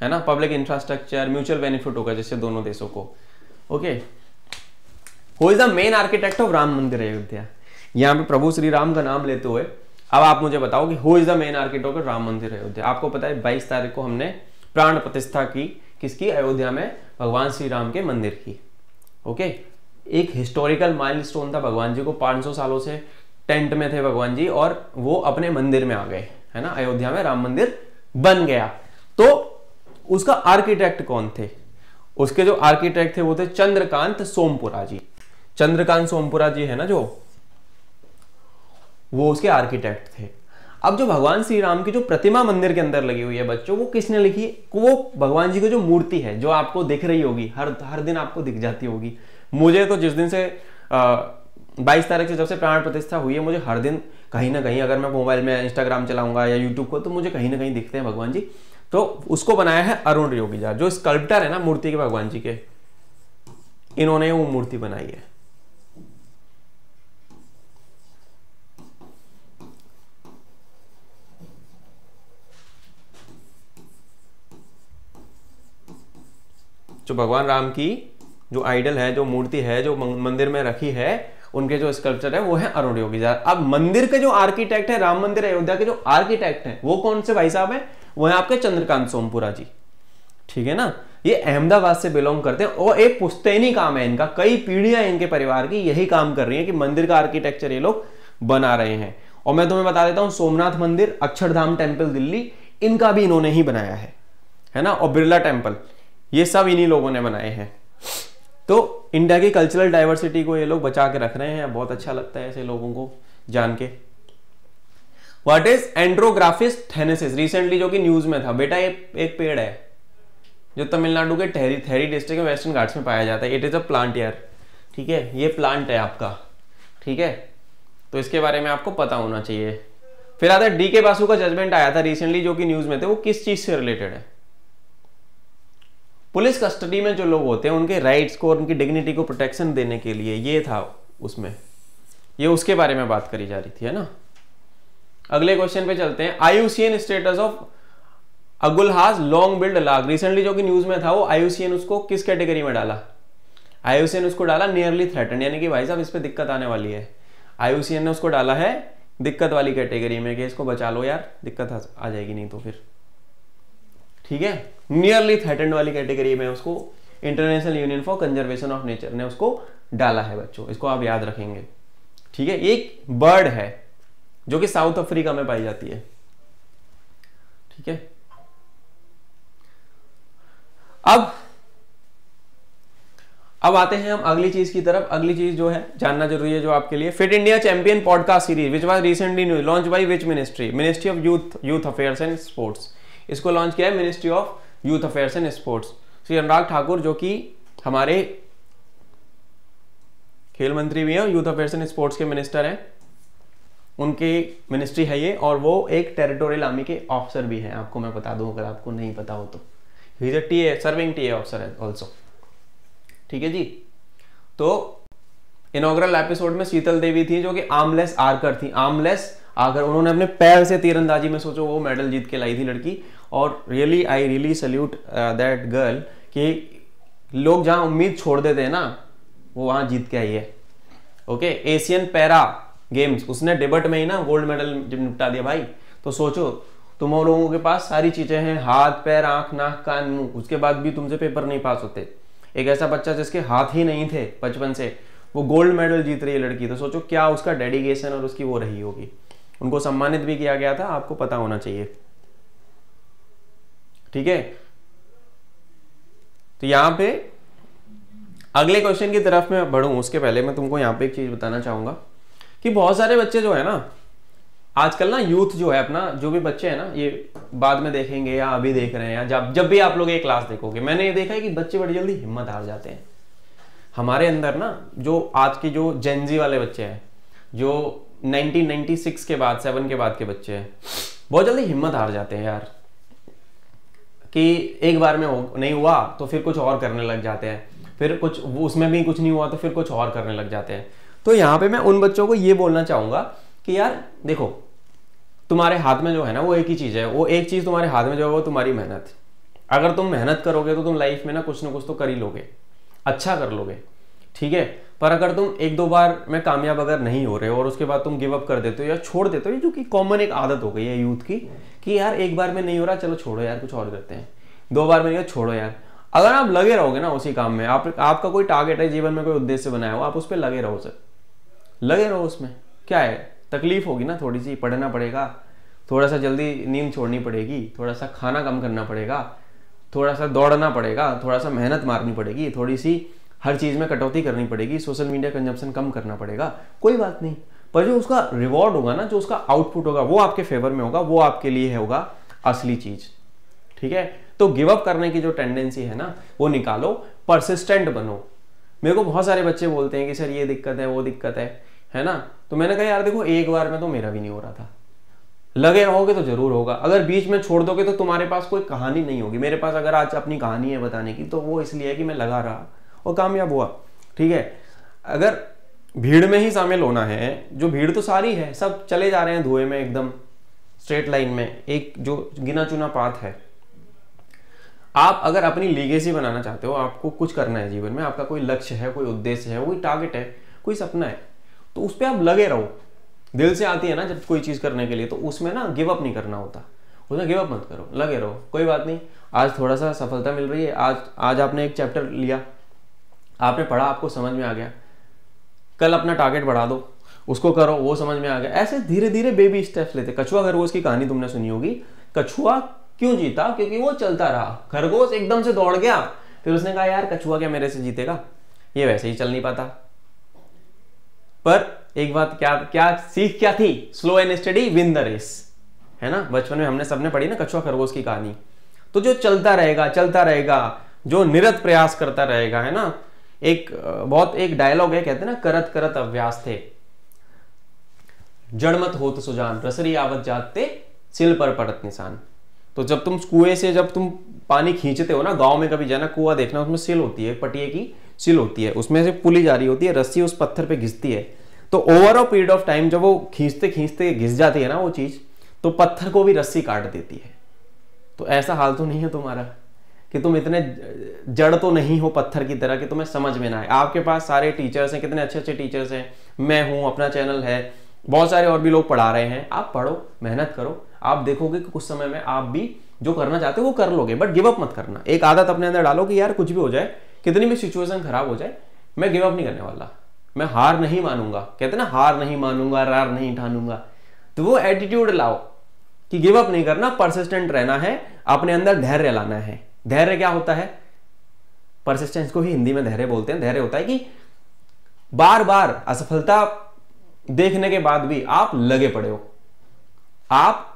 है ना? पब्लिक इंफ्रास्ट्रक्चर म्यूचुअल बेनिफिट होगा जैसे दोनों देशों को। Okay who is the main architect of Ram Mandir Ayodhya यहाँ पे प्रभु श्री राम का नाम लेते हुए, अब आप मुझे बताओ कि who is the main architect of Ram Mandir Ayodhya आपको पता है, बाईस तारीख को हमने प्राण प्रतिष्ठा की किसकी? अयोध्या में भगवान श्री राम के मंदिर की। ओके एक हिस्टोरिकल माइलस्टोन था भगवान जी को 500 सालों से टेंट में थे भगवान जी और वो अपने मंदिर में आ गए, है ना? अयोध्या में राम मंदिर बन गया। तो उसका आर्किटेक्ट कौन थे? उसके जो आर्किटेक्ट थे वो थे चंद्रकांत सोमपुरा जी। चंद्रकांत सोमपुरा जी है ना जो? वो उसके आर्किटेक्ट थे। अब जो भगवान श्री राम की जो प्रतिमा मंदिर के अंदर लगी हुई है बच्चों, वो किसने लिखी? वो भगवान जी की जो मूर्ति है, जो आपको दिख रही होगी, हर हर दिन आपको दिख जाती होगी। मुझे तो जिस दिन से बाईस तारीख से जब से प्राण प्रतिष्ठा हुई है, मुझे हर दिन कहीं ना कहीं, अगर मैं मोबाइल में इंस्टाग्राम चलाऊँगा या यूट्यूब को तो मुझे कहीं ना कहीं दिखते हैं भगवान जी। तो उसको बनाया है अरुण योगीजा जो स्कल्प्टर है ना मूर्ति के भगवान जी के। इन्होंने वो मूर्ति बनाई है। जो भगवान राम की जो आइडल है, जो मूर्ति है, जो मंदिर में रखी है, उनके जो स्कल्पचर है, वो है अरुण योगी अब मंदिर के जो आर्किटेक्ट है, राम मंदिर, अयोध्या के जो आर्किटेक्ट है, वो कौन से भाई साहब है? वो है आपके चंद्रकांत सोमपुरा जी। ठीक है ना? ये अहमदाबाद से बिलोंग करते हैं और एक पुश्तैनी काम है इनका। कई पीढ़ियाँ इनके परिवार की, यही काम कर रही है कि मंदिर का आर्किटेक्चर ये लोग बना रहे हैं। और मैं तुम्हें बता देता हूँ, सोमनाथ मंदिर, अक्षरधाम टेंपल दिल्ली, इनका भी इन्होंने ही बनाया है। है ना? और बिरला टेंपल ये सब इन्हीं लोगों ने बनाए हैं। तो इंडिया की कल्चरल डाइवर्सिटी को ये लोग बचा के रख रहे हैं, बहुत अच्छा लगता है ऐसे लोगों को जान के। What is Andrographis theniensis recently जो कि न्यूज़ में था। बेटा ये एक पेड़ है, जो तमिलनाडु के थेरी थेरी डिस्ट्रिक्ट में वेस्टर्न घाट्स में पाया जाता है। इट इज़ अ प्लांट यार ठीक है? ये प्लांट है आपका, ठीक है? तो इसके बारे में आपको पता होना चाहिए। फिर आता डी के बासु का जजमेंट आया था रिसेंटली जो कि न्यूज़ में थे, वो किस चीज़ से रिलेटेड है? पुलिस कस्टडी में जो लोग होते हैं, उनके राइट्स को और उनकी डिग्निटी को प्रोटेक्शन देने के लिए ये था उसमें। ये उसके बारे में बात करी जा रही थी, है ना? अगले क्वेश्चन पे चलते हैं। IUCN status of Agulhas long billed lark. Recently जो कि न्यूज़ में था, वो आयुसियन उसको किस कैटेगरी में डाला? आयुसियन उसको डाला नियरली थ्रेटन यानी कि भाई साहब, इस पर दिक्कत आने वाली है। आयुसियन ने उसको डाला है दिक्कत वाली कैटेगरी में कि इसको बचा लो यार, दिक्कत आ जाएगी नहीं तो फिर। ठीक है? नियरली थ्रेटेंड वाली कैटेगरी में उसको international union for conservation of nature ने उसको डाला है बच्चों। इसको आप याद रखेंगे। ठीक है? एक बर्ड है, जो कि साउथ अफ्रीका में पाई जाती है। ठीक है? अब अब आते हैं हम अगली चीज़ की तरफ़। अगली चीज़ जो है, जानना ज़रूरी है जो आपके लिए। Fit India champion podcast series which was recently news launch by which ministry ministry of youth youth affairs and sports इसको लॉन्च किया है ministry of youth affairs and sports. Shri Anurag Thakur, जो कि हमारे खेल मंत्री भी हैं यूथ अफेयर्स एंड स्पोर्ट्स के मिनिस्टर हैं, उनकी मिनिस्ट्री है ये, और वो एक टेरिटोरियल आर्मी के ऑफिसर भी हैं। आपको मैं बता दूँ, अगर आपको नहीं पता हो तो। He T A serving T A officer है ऑल्सो ठीक है जी? तो इनोग्रल एपिसोड में शीतल देवी थी, जो कि आर्मलेस आर्कर थी। आर्मलेस आकर उन्होंने अपने पैर से तीरंदाजी में सोचो, वो मेडल जीत के लाई थी लड़की। और really I really salute that girl कि लोग जहाँ उम्मीद छोड़ देते हैं ना, वो वहाँ जीत के आई है। ओके एशियन पैरा गेम्स उसने डिबट में ही ना गोल्ड मेडल जब निपटा दिया भाई तो सोचो, तुम लोगों के पास सारी चीज़ें हैं, हाथ, पैर, आँख, नाक, कान, मुँह, उसके बाद भी तुमसे पेपर नहीं पास होते। एक ऐसा बच्चा जिसके हाथ ही नहीं थे बचपन से, वो गोल्ड मेडल जीत रही है लड़की तो सोचो क्या उसका डेडिकेशन और उसकी वो रही होगी। उनको सम्मानित भी किया गया था, आपको पता होना चाहिए। ठीक है? तो यहाँ पे अगले क्वेश्चन की तरफ़ मैं बढ़ूं, उसके पहले मैं तुमको यहाँ पे एक चीज़ बताना चाहूँगा कि बहुत सारे बच्चे जो है ना, आजकल ना यूथ जो है अपना, जो भी बच्चे हैं ना, ये बाद में देखेंगे या अभी देख रहे हैं या जब जब भी आप लोग ये क्लास देखोगे, मैंने ये देखा है कि बच्चे बड़ी जल्दी हिम्मत हार जाते हैं। हमारे अंदर ना, जो आज की जो जेंजी वाले बच्चे हैं, जो 1996 के बाद सेवन के बाद के बच्चे हैं, बहुत जल्दी हिम्मत हार जाते हैं यार। कि एक बार में नहीं हुआ तो फिर कुछ और करने लग जाते हैं। फिर कुछ उसमें भी कुछ नहीं हुआ तो फिर कुछ और करने लग जाते हैं। तो यहाँ पे मैं उन बच्चों को ये बोलना चाहूँगा कि यार, देखो, तुम्हारे हाथ में जो है ना, वो एक ही चीज़ है। वो एक चीज़ तुम्हारे हाथ में जो है, वो तुम्हारी मेहनत। अगर तुम मेहनत करोगे तो तुम लाइफ में ना कुछ ना कुछ तो कर ही लोगे। अच्छा कर लोगे। ठीक है? पर अगर तुम एक दो बार में कामयाब अगर नहीं हो रहे हो और उसके बाद तुम गिव अप कर देते हो या छोड़ देते हो जो कि कॉमन एक आदत हो गई है यूथ की, कि यार एक बार में नहीं हो रहा, चलो छोड़ो यार, कुछ और करते हैं। दो बार में नहीं छोड़ो यार। अगर आप लगे रहोगे ना उसी काम में, आप, आपका कोई टारगेट है जीवन में, कोई उद्देश्य बनाया हो, आप उस पर लगे रहो सर। लगे रहो उसमें। क्या है? तकलीफ़ होगी ना थोड़ी सी, पढ़ना पड़ेगा। थोड़ा सा जल्दी नींद छोड़नी पड़ेगी, थोड़ा सा खाना कम करना पड़ेगा, थोड़ा सा दौड़ना पड़ेगा, थोड़ा सा मेहनत मारनी पड़ेगी, थोड़ी सी हर चीज़ में कटौती करनी पड़ेगी, सोशल मीडिया कंजम्पशन कम करना पड़ेगा, कोई बात नहीं। पर जो उसका रिवॉर्ड होगा ना, जो उसका आउटपुट होगा, वो आपके फेवर में होगा, वो आपके लिए होगा असली चीज़। ठीक है? तो गिव अप करने की जो टेंडेंसी है ना, वो निकालो परसिस्टेंट बनो। मेरे को बहुत सारे बच्चे बोलते हैं कि, सर, ये दिक्कत है, वो दिक्कत है। है ना? तो मैंने कहा, यार, देखो, एक बार में तो मेरा भी नहीं हो रहा था। लगे रहोगे तो ज़रूर होगा। अगर बीच में छोड़ दोगे तो तुम्हारे पास कोई कहानी नहीं होगी। मेरे पास अगर आज अपनी कहानी है बताने की तो वो इसलिए है कि मैं लगा रहा और कामयाब हुआ। ठीक है? अगर भीड़ में ही शामिल होना है, जो भीड़ तो सारी है, सब चले जा रहे हैं धुएँ में एकदम स्ट्रेट लाइन में, एक जो गिना चुना पाथ है। आप अगर अपनी लीगेसी बनाना चाहते हो, आपको कुछ करना है जीवन में, आपका कोई लक्ष्य है, कोई उद्देश्य है, कोई टारगेट है, कोई सपना है तो उस पर आप लगे रहो। दिल से आती है ना जब कोई चीज़ करने के लिए तो उसमें ना गिव अप नहीं करना होता। उसमें गिव अप मत करो, लगे रहो, कोई बात नहीं। आज थोड़ा सा सफलता मिल रही है, आज आज आपने एक चैप्टर लिया। आपने पढ़ा, आपको समझ में आ गया। कल अपना टारगेट बढ़ा दो, उसको करो, वो समझ में आ गया। ऐसे धीरे धीरे बेबी स्टेप्स लेते। कछुआ खरगोश की कहानी तुमने सुनी होगी। कछुआ क्यों जीता? क्योंकि वो चलता रहा। खरगोश एकदम से दौड़ गया। फिर उसने कहा, यार, कछुआ क्या मेरे से जीतेगा? ये वैसे ही चल नहीं पाता। पर एक बात क्या क्या सीख क्या थी? Slow and steady win the race है ना? बचपन में हमने सबने पढ़ी ना कछुआ खरगोश की कहानी। तो जो चलता रहेगा चलता रहेगा, जो निरत प्रयास करता रहेगा, है ना? एक, बहुत एक डायलॉग है, कहते हैं ना, करत करत अभ्यास थे। जड़मत हो तो सुजान, रसरी आवत जाते सिल पर पड़त निशान। तो जब तुम कुएँ से, जब तुम पानी खींचते हो ना, गाँव में कभी जाना, कुआ देखना, उसमें सिल होती है, पटिए की सिल होती है, उसमें से पुली जा रही होती है, रस्सी उस पत्थर पे घिसती है। तो over a period of time जब वो खींचते खींचते घिस जाती है ना वो चीज़ तो पत्थर को भी रस्सी काट देती है। तो ऐसा हाल तो नहीं है तुम्हारा। कि तुम इतने जड़ तो नहीं हो पत्थर की तरह कि तुम्हें समझ में ना आए। आपके पास सारे टीचर्स हैं, कितने अच्छे अच्छे टीचर्स हैं। मैं हूँ, अपना चैनल है। बहुत सारे और भी लोग पढ़ा रहे हैं। आप पढ़ो, मेहनत करो। आप देखोगे कि कुछ समय में आप भी जो करना चाहते हो वो कर लोगे। बट गिव अप मत करना। एक आदत अपने अंदर डालो कि यार कुछ भी हो जाए, कितनी भी सिचुएशन खराब हो जाए, मैं गिव अप नहीं करने वाला। मैं हार नहीं मानूँगा। कहते ना, हार नहीं मानूँगा, रार नहीं ठानूँगा। तो वो एटीट्यूड लाओ कि गिव अप नहीं करना परसिस्टेंट रहना है, अपने अंदर धैर्य लाना है। धैर्य क्या होता है? परसिस्टेंस को ही हिंदी में धैर्य बोलते हैं। धैर्य होता है कि बार बार असफलता देखने के बाद भी आप लगे पड़े हो। आप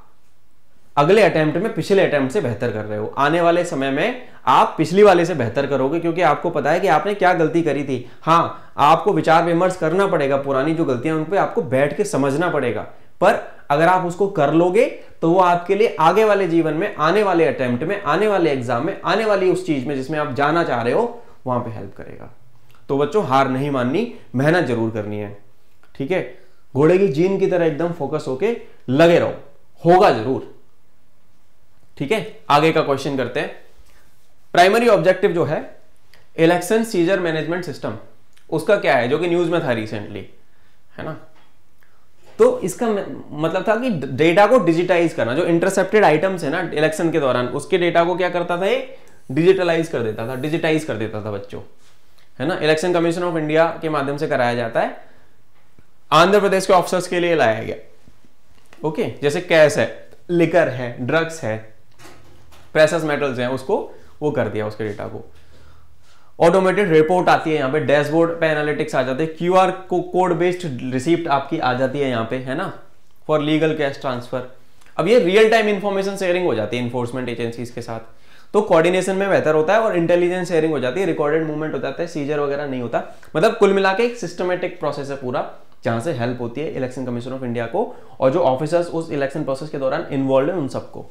अगले अटेम्प्ट में पिछले अटेम्प्ट से बेहतर कर रहे हो। आने वाले समय में आप पिछली वाले से बेहतर करोगे क्योंकि आपको पता है कि आपने क्या गलती करी थी। हाँ आपको विचार विमर्श करना पड़ेगा। पुरानी जो गलतियाँ उन पर आपको बैठ के समझना पड़ेगा। पर अगर आप उसको कर लोगे तो वो आपके लिए आगे वाले जीवन में, आने वाले अटेम्प्ट में, आने वाले एग्ज़ाम में, आने वाली उस चीज़ में जिसमें आप जाना चाह रहे हो, वहाँ पे हेल्प करेगा। तो बच्चों, हार नहीं माननी, मेहनत ज़रूर करनी है। ठीक है? घोड़े की जीन की तरह एकदम फोकस होके लगे रहो। होगा ज़रूर। ठीक है? आगे का क्वेश्चन करते हैं। प्राइमरी ऑब्जेक्टिव जो है इलेक्शन सीजर मैनेजमेंट सिस्टम उसका क्या है? जो कि न्यूज़ में था रिसेंटली है ना? तो इसका मतलब था कि डेटा को डिजिटाइज करना, जो इंटरसेप्टेड आइटम्स है ना इलेक्शन के दौरान, उसके डेटा को क्या करता था ये? डिजिटलाइज कर देता था डिजिटाइज कर देता था बच्चों। है ना? इलेक्शन कमीशन ऑफ़ इंडिया के माध्यम से कराया जाता है। आंध्र प्रदेश के ऑफिसर्स के लिए लाया गया। ओके जैसे कैश है लिकर है ड्रग्स है प्रेसस मेटल्स हैं, उसको वो कर दिया, उसके डेटा को। ऑटोमेटेड रिपोर्ट आती है यहाँ पे डैशबोर्ड पे एनालिटिक्स आ जाते हैं Q R code based receipt आपकी आ जाती है यहाँ पे, है ना? फॉर लीगल कैश ट्रांसफ़र अब ये रियल टाइम इन्फॉर्मेशन शेयरिंग हो जाती है इन्फोर्समेंट एजेंसीज के साथ। तो कोऑर्डिनेशन में बेहतर होता है और इंटेलिजेंस शेयरिंग हो जाती है रिकॉर्डेड मूवमेंट हो जाता है सीजर वगैरह नहीं होता। मतलब कुल मिला के एक सिस्टमेटिक प्रोसेस है पूरा, जहाँ से हेल्प होती है इलेक्शन कमीशन ऑफ़ इंडिया को और जो ऑफिसर्स उस इलेक्शन प्रोसेस के दौरान इन्वॉल्व है उन सबको।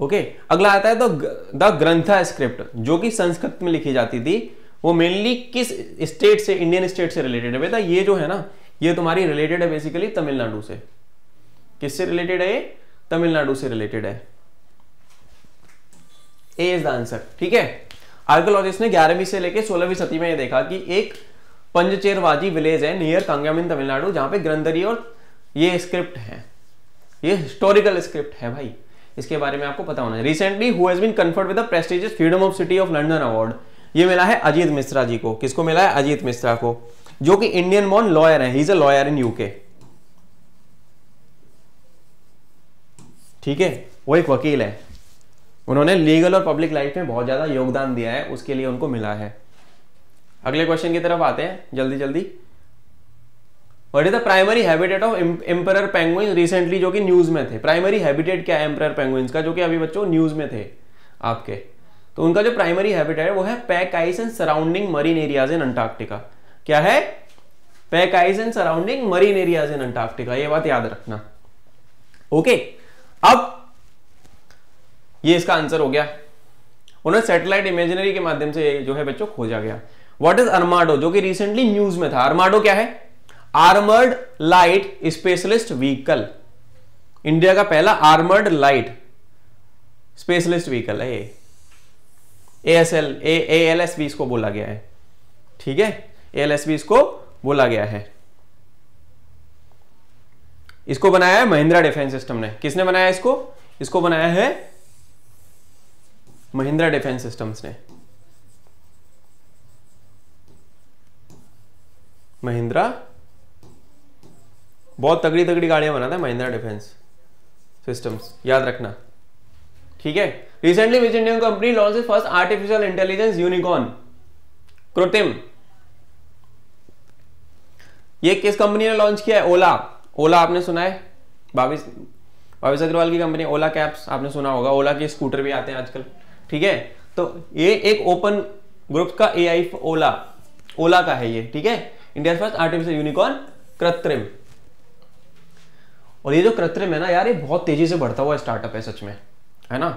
ओके अगला आता है द ग्रंथा स्क्रिप्ट जो कि संस्कृत में लिखी जाती थी। वो मेनली किस स्टेट से इंडियन स्टेट से रिलेटेड है? बेटा, ये जो है ना, ये तुम्हारी रिलेटेड है बेसिकली तमिलनाडु से। किससे रिलेटेड है ये? तमिलनाडु से रिलेटेड है। ए इज़ द आंसर ठीक है? आर्कोलॉजिस्ट ने ग्यारहवीं से लेकर सोलहवीं सदी में ये देखा कि एक पंचचेरवाजी विलेज है नियर कांग्यामिन तमिलनाडु, जहाँ पे ग्रंथरी और ये स्क्रिप्ट है। ये हिस्टोरिकल स्क्रिप्ट है भाई। इसके बारे में आपको पता होना है। Recently has been conferred with the prestigious freedom of city of London award ये मिला है अजीत मिश्रा जी को। किसको मिला है? अजीत मिश्रा को, जो कि इंडियन बॉर्न लॉयर है। He is a lawyer in UK ठीक है? वो एक वकील है। उन्होंने लीगल और पब्लिक लाइफ में बहुत ज़्यादा योगदान दिया है। उसके लिए उनको मिला है। अगले क्वेश्चन की तरफ़ आते हैं। जल्दी जल्दी। What is the primary habitat of emperor penguin recently जो कि न्यूज़ में थे? प्राइमरी हैबिटेट क्या है एम्पर पेंगुइन्स का? जो कि अभी बच्चों न्यूज़ में थे आपके। तो उनका जो प्राइमरी हैबिटेट है, वो है pack ice and surrounding marine areas in Antarctica क्या है? Pack ice and surrounding marine areas in Antarctica ये बात याद रखना। ओके अब ये इसका आंसर हो गया। उन्हें सैटेलाइट इमेजिनरी के माध्यम से जो है बच्चों खोजा गया। व्हाट इज़ अर्माडो जो कि रिसेंटली न्यूज़ में था। अर्माडो क्या है? Armoured light specialist vehicle India का पहला आर्मर्ड लाइट स्पेशलिस्ट व्हीकल है ये। S L A L S B इसको बोला गया है। ठीक है? ए एल एस बी इसको बोला गया है। इसको बनाया है महिंद्रा डिफेंस सिस्टम ने। किसने बनाया इसको? इसको बनाया है महिंद्रा डिफेंस सिस्टम्स ने। महिंद्रा। बहुत तगड़ी तगड़ी गाड़ियाँ बनाता है महिंद्रा डिफेंस सिस्टम्स। याद रखना। ठीक है? Recently which Indian company launch first artificial intelligence unicorn Krutrim ये किस कंपनी ने लॉन्च किया है? ओला ओला आपने सुना है? बाविस बाविस अग्रवाल की कंपनी ओला कैप्स आपने सुना होगा। ओला के स्कूटर भी आते हैं आजकल। ठीक है? तो ये एक ओपन ग्रुप का ए आई ओला ओला का है ये। ठीक है? इंडिया फ़र्स्ट आर्टिफिशियल यूनिकॉर्न कृत्रिम और ये जो कृत्रिम है ना यार, ये बहुत तेज़ी से बढ़ता हुआ स्टार्टअप है सच में। है ना?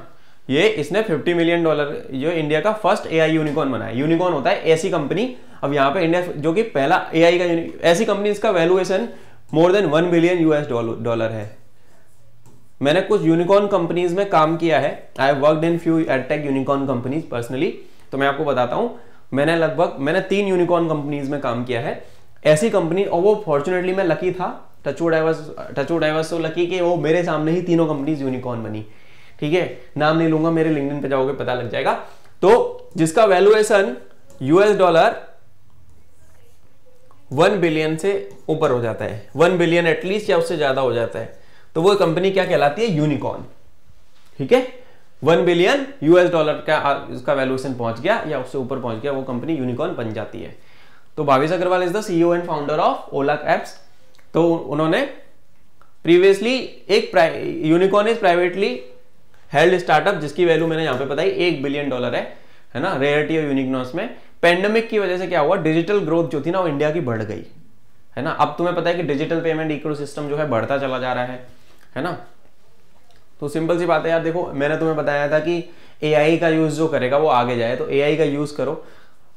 ये इसने 50 मिलियन डॉलर, जो इंडिया का फ़र्स्ट ए आई यूनिकॉर्न बनाया। यूनिकॉर्न होता है ऐसी कंपनी अब यहाँ पे इंडिया जो कि पहला ए आई का ऐसी कंपनी इसका valuation more than one billion US dollar है। मैंने कुछ यूनिकॉर्न कंपनीज़ में काम किया है। I work in few edtech unicorn companies personally तो मैं आपको बताता हूँ, मैंने लगभग, मैंने तीन यूनिकॉर्न कंपनीज़ में काम किया है। ऐसी कंपनी और वो फॉर्चुनेटली मैं लकी था। Was touchwood I was so lucky कि वो मेरे सामने ही तीनों कंपनीज़ यूनिकॉर्न बनी। ठीक है? नाम नहीं लूँगा, मेरे लिंक्डइन पे जाओगे, पता लग जाएगा। तो जिसका valuation US dollar one billion से ऊपर हो जाता है। वन बिलियन एटलीस्ट या उससे ज़्यादा हो जाता है। तो वो कंपनी क्या कहलाती है? यूनिकॉर्न ठीक है? वन बिलियन यूएस डॉलर का इसका वैल्यूएशन पहुँच गया या उससे ऊपर पहुँच गया, वो कंपनी यूनिकॉर्न बन जाती है। तो Bhavesh Aggarwal is the CEO and founder of Ola apps तो उन्होंने प्रीवियसली एक unicorn is privately held startup, जिसकी वैल्यू मैंने यहाँ पे बताई, एक बिलियन डॉलर है है ना? रेयरिटी और यूनिकनॉस में। पेंडेमिक की वजह से क्या हुआ? डिजिटल ग्रोथ जो थी ना, वो इंडिया की बढ़ गई, है ना? अब तुम्हें पता है कि डिजिटल पेमेंट इकोसिस्टम जो है बढ़ता चला जा रहा है है ना? तो सिंपल सी बात है यार, देखो, मैंने तुम्हें बताया था कि एआई का यूज़ जो करेगा, वो आगे जाए तो एआई का यूज़ करो।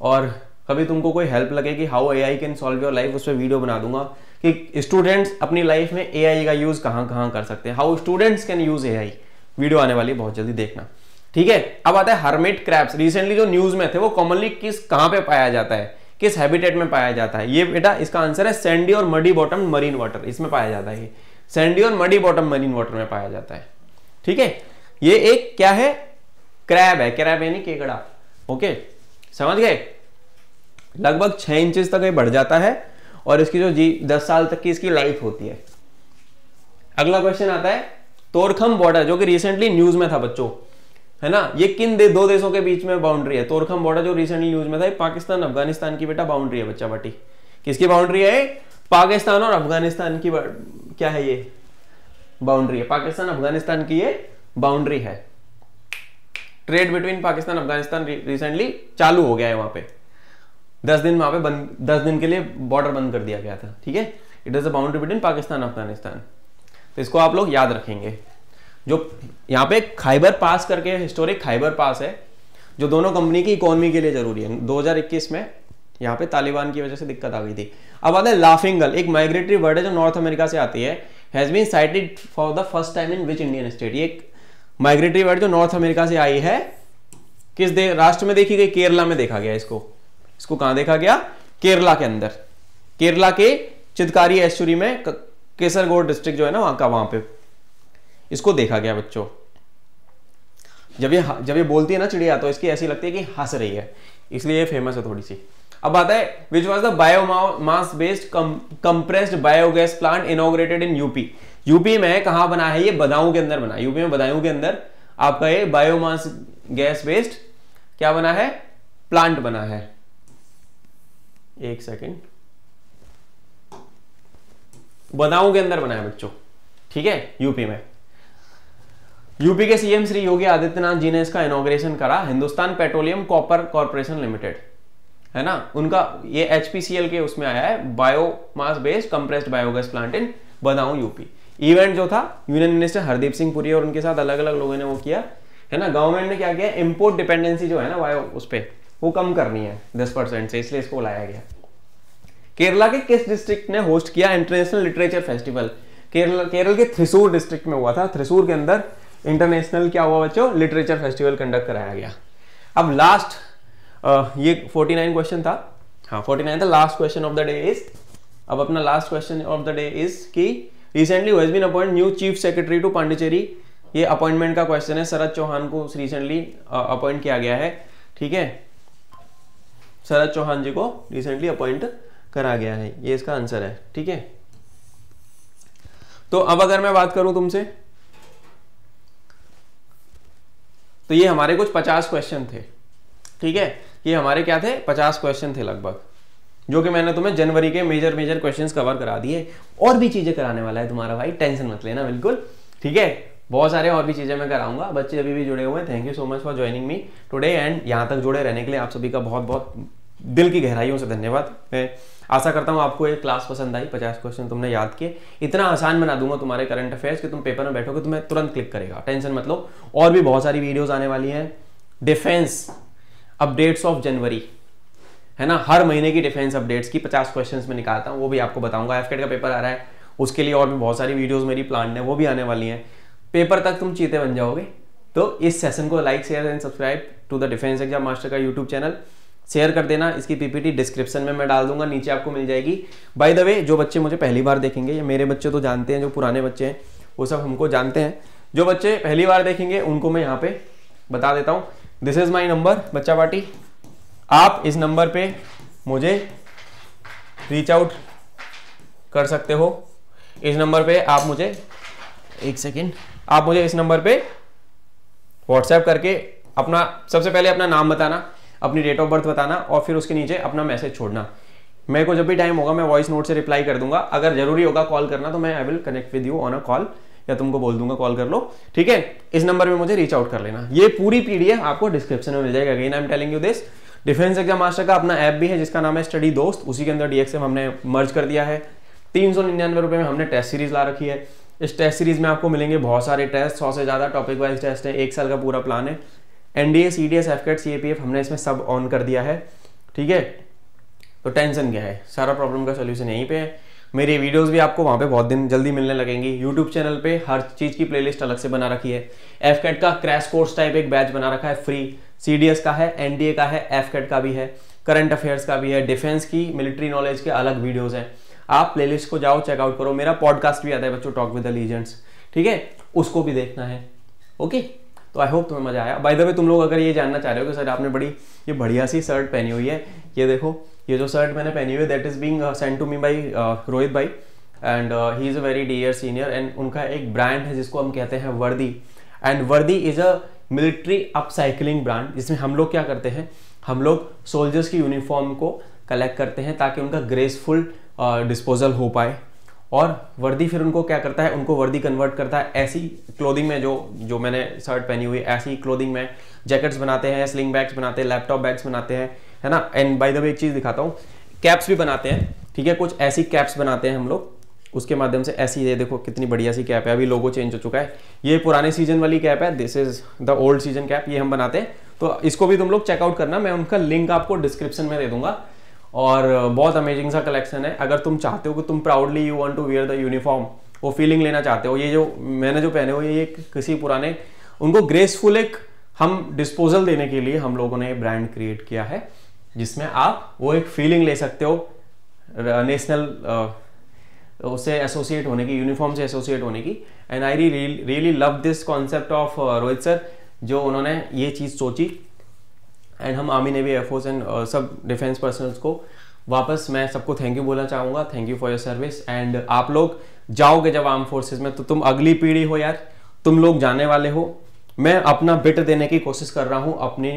और कभी तुमको कोई हेल्प लगे कि how A I can solve your life उस पर वीडियो बना दूँगा कि स्टूडेंट्स अपनी लाइफ में एआई का यूज़ कहाँ कहाँ कर सकते हैं? How students can use AI video आने वाली है, बहुत जल्दी देखना। ठीक है? अब आता है हर्मिट क्रैप्स रिसेंटली जो न्यूज़ में थे, वो कॉमनली किस, कहाँ पे पाया जाता है? किस हैबिटेट में पाया जाता है? ये बेटा, इसका आंसर है सैंडी और मडी बॉटम मरीन वाटर इसमें पाया जाता है सैंडी और मडी बॉटम मरीन वाटर में पाया जाता है। ठीक है? ये एक क्या है? क्रैब है। क्रैब यानी केकड़ा। ओके समझ गए? लगभग छह इंच तक ये बढ़ जाता है और इसकी जो जी, दस साल तक की इसकी लाइफ होती है। अगला क्वेश्चन आता है तोरखम बॉर्डर जो कि रिसेंटली न्यूज़ में था बच्चों है ना? ये किन दे, दो देशों के बीच में बाउंड्री है? तोरखम बॉर्डर जो रिसेंटली न्यूज़ में था पाकिस्तान अफ़गानिस्तान की बेटा बाउंड्री है बच्चा बाटी। किसकी बाउंड्री है पाकिस्तान और अफ़गानिस्तान की क्या है ये? बाउंड्री है। पाकिस्तान अफ़गानिस्तान की ये बाउंड्री है। Trade between Pakistan Afghanistan recently चालू हो गया है वहाँ पे। दस दिन वहाँ पे बंद दस दिन के लिए बॉर्डर बंद कर दिया गया था ठीक है? It is a boundary between Pakistan Afghanistan. तो इसको आप लोग याद रखेंगे। जो यहाँ पे खाइबर पास करके हिस्टोरिक खाइबर पास है, जो दोनों कंपनी की इकोनॉमी के लिए ज़रूरी है। 2021 में यहाँ पे तालिबान की वजह से दिक्कत आ गई थी। अब आता है लाफिंग गर्ल एक माइग्रेटरी वर्ड है जो नॉर्थ अमेरिका से आती है। Has been sighted for the first time in which Indian state ये एक माइग्रेटरी वर्ड जो नॉर्थ अमेरिका से आई है, किस दे, राष्ट्र में देखी गई? केरला में देखा गया इसको। इसको कहाँ देखा गया? केरला के अंदर। केरला के चितकारी एश्वरी में केसरगोड डिस्ट्रिक्ट जो है ना, वहाँ का, वहाँ पे। इसको देखा गया बच्चों। जब ये जब ये बोलती है ना चिड़िया तो इसकी ऐसी लगती है कि हंस रही है। इसलिए ये फ़ेमस है थोड़ी सी। अब आता है which was the biomass based compressed biogas plant inaugurated in UP UP में कहा बना है ये? बदायूं के अंदर बना यूपी में बदायूं के अंदर आपका ये बायोमास गैस बेस्ड क्या बना है? प्लांट बना है। एक सेकेंड बदाऊं के अंदर बना है बच्चों। ठीक है? यूपी में। यूपी के सीएम श्री योगी आदित्यनाथ जी ने इसका इनोग्रेशन करा, Hindustan petroleum copper corporation limited. है ना? उनका, ये एचपीसीएल के उसमें आया है biomass based compressed biogas plant in Badaun UP. Event जो था यूनियन मिनिस्टर हरदीप सिंह पुरी और उनके साथ अलग अलग लोगों ने वो किया। है ना? गवर्नमेंट ने क्या किया? इम्पोर्ट डिपेंडेंसी जो है ना बायो उस पर वो कम करनी है, दस से, इसलिए इसको लाया गया। केरला के किस डिस्ट्रिक्ट ने होस्ट किया international literature festival Kerala Kerala के थ्रिसूर डिस्ट्रिक्ट में हुआ था। थ्रिसूर के अंदर इंटरनेशनल क्या हुआ बच्चों? लिटरेचर फेस्टिवल कंडक्ट कराया गया। अब लास्ट ये 49 क्वेश्चन था। हाँ 49 था। Last question of the day is अब अपना last question of the day is कि recently has been appoint new chief secretary to Pondicherry ये अपॉइंटमेंट का क्वेश्चन है। शरद चौहान को रिसेंटली अपॉइंट किया गया है। ठीक है? शरद चौहान जी को रिसेंटली अपॉइंट करा गया है। ये इसका आंसर है, ठीक है? तो अब अगर मैं बात करूँ तुमसे तो ये हमारे कुछ पचास क्वेश्चन थे, ठीक है? ये हमारे क्या थे? पचास क्वेश्चन थे लगभग, जो कि मैंने तुम्हें जनवरी के मेजर मेजर क्वेश्चंस कवर करा दिए। और भी चीज़ें कराने वाला है तुम्हारा भाई टेंशन मत लेना, बिल्कुल, ठीक है? बहुत सारे और भी चीज़ें मैं कराऊँगा। बच्चे अभी भी जुड़े हुए हैं। Thank you so much for joining me today and यहाँ तक जुड़े रहने के लिए आप सभी का बहुत बहुत दिल की गहराइयों से धन्यवाद। मैं आशा करता हूँ आपको एक क्लास पसंद आई, पचास क्वेश्चन तुमने याद किए। इतना आसान बना दूँगा तुम्हारे करंट अफेयर्स कि तुम पेपर में बैठोगे तुम्हें तुरंत क्लिक करेगा। टेंशन मत लो। और भी बहुत सारी वीडियोस आने वाली हैं। डिफेंस अपडेट्स ऑफ़ जनवरी है ना? हर महीने की डिफेंस अपडेट्स की पचास क्वेश्चन में निकालता हूँ, वो भी आपको बताऊँगा। एफ़ का पेपर आ रहा है, उसके लिए और भी बहुत सारी वीडियोज़ मेरी प्लान है, वो भी आने वाली हैं। पेपर तक तुम चीते बन जाओगे। तो इस सेशन को like share and subscribe to the defence exam master का यूट्यूब चैनल शेयर कर देना, इसकी पीपीटी डिस्क्रिप्शन में मैं डाल दूँगा, नीचे आपको मिल जाएगी। बाय द वे जो बच्चे मुझे पहली बार देखेंगे, या मेरे बच्चे तो जानते हैं, जो पुराने बच्चे हैं, वो सब हमको जानते हैं। जो बच्चे पहली बार देखेंगे, उनको मैं यहाँ पे बता देता हूँ। दिस इज़ माई नंबर बच्चा पार्टी। आप इस नंबर पे मुझे रीच आउट कर सकते हो। इस नंबर पे आप मुझे, एक सेकेंड आप मुझे इस नंबर पे व्हाट्सएप करके अपना, सबसे पहले अपना नाम बताना। अपनी डेट ऑफ़ बर्थ बताना और फिर उसके नीचे अपना मैसेज छोड़ना। मेरे को जब भी टाइम होगा, मैं वॉइस नोट से रिप्लाई कर दूँगा। अगर ज़रूरी होगा कॉल करना तो मैं I will connect with you on a call या तुमको बोल दूँगा कॉल कर लो। ठीक है? इस नंबर में मुझे रीच आउट कर लेना। ये पूरी पीडीएफ आपको डिस्क्रिप्शन में मिल जाएगा। Again I am telling you this defence exam master का अपना ऐप भी है, जिसका नाम है स्टडी दोस्त उसी के अंदर डीएक्सएम हमने मर्ज कर दिया है। तीन सौ निन्यानवे रुपए में हमने टेस्ट सीरीज़ ला रखी है। इस टेस्ट सीरीज़ में आपको मिलेंगे बहुत सारे टेस्ट सौ से ज़्यादा टॉपिक वाइज टेस्ट है। एक साल का पूरा प्लान है। NDA C D S AFCAT C F हमने इसमें सब ऑन कर दिया है, ठीक है? तो टेंशन क्या है? सारा प्रॉब्लम का सोल्यूशन यहीं पे है। मेरी वीडियोस भी आपको वहाँ पे बहुत दिन जल्दी मिलने लगेंगी। यूट्यूब चैनल पे हर चीज़ की प्लेलिस्ट अलग से बना रखी है। एफ़ का क्रैश कोर्स टाइप एक बैच बना रखा है फ्री CDS का है एनडीए का है एफ़ का भी है। करंट अफेयर्स का भी है। डिफेंस की मिलिट्री नॉलेज के अलग वीडियोज़ हैं। आप प्लेलिस्ट को जाओ चेकआउट करो। मेरा पॉडकास्ट भी आता है, बच्चों टॉक विद द लीजेंड्स ठीक है? उसको भी देखना है ओके तो आई होप तुम्हें मज़ा आया। बाय द वे तुम लोग अगर ये जानना चाह रहे हो कि सर आपने बड़ी ये बढ़िया सी शर्ट पहनी हुई है ये देखो ये जो शर्ट मैंने पहनी हुई है that is being send to me by Rohit भाई and he is a very dear senior and उनका एक ब्रांड है जिसको हम कहते हैं Vardi. And Vardi is a military upcycling brand जिसमें हम लोग क्या करते हैं हम लोग सोल्जर्स की यूनिफॉर्म को कलेक्ट करते हैं ताकि उनका ग्रेसफुल डिस्पोजल uh, हो पाए। और वर्दी फिर उनको क्या करता है? उनको वर्दी कन्वर्ट करता है। ऐसी क्लोथिंग में जो जो मैंने शर्ट पहनी हुई ऐसी क्लोथिंग में जैकेट्स बनाते हैं स्लिंग बैग्स बनाते हैं लैपटॉप बैग्स बनाते हैं, है ना? एंड बाय द वे एक चीज़ दिखाता हूँ कैप्स भी बनाते हैं, ठीक है? कुछ ऐसी कैप्स बनाते हैं हम लोग, उसके माध्यम से ऐसी, ये देखो कितनी बढ़िया सी कैप है। अभी लोगो चेंज हो चुका है। ये पुराने सीज़न वाली कैप है this is the old season cap ये हम बनाते हैं। तो इसको भी तुम लोग चेकआउट करना, मैं उनका लिंक आपको डिस्क्रिप्शन में दे दूँगा। और बहुत अमेजिंग सा कलेक्शन है। अगर तुम चाहते हो कि तुम proudly you want to wear the uniform वो फीलिंग लेना चाहते हो। ये जो, मैंने जो पहने हुए, ये किसी पुराने, उनको ग्रेसफुल एक हम डिस्पोजल देने के लिए हम लोगों ने ब्रांड क्रिएट किया है, जिसमें आप वो एक फीलिंग ले सकते हो नेशनल उससे एसोसिएट होने की यूनिफॉर्म से एसोसिएट होने की। And I really love this concept of Rohit sir जो उन्होंने ये चीज़ सोची। एंड हम army navy air force and सब डिफेंस पर्सनल्स को वापस मैं सबको थैंक यू बोलना चाहूँगा। Thank you for your service and आप लोग जाओगे जब आर्म फोर्सेज में तो तुम अगली पीढ़ी हो यार। तुम लोग जाने वाले हो। मैं अपना बिट देने की कोशिश कर रहा हूँ अपनी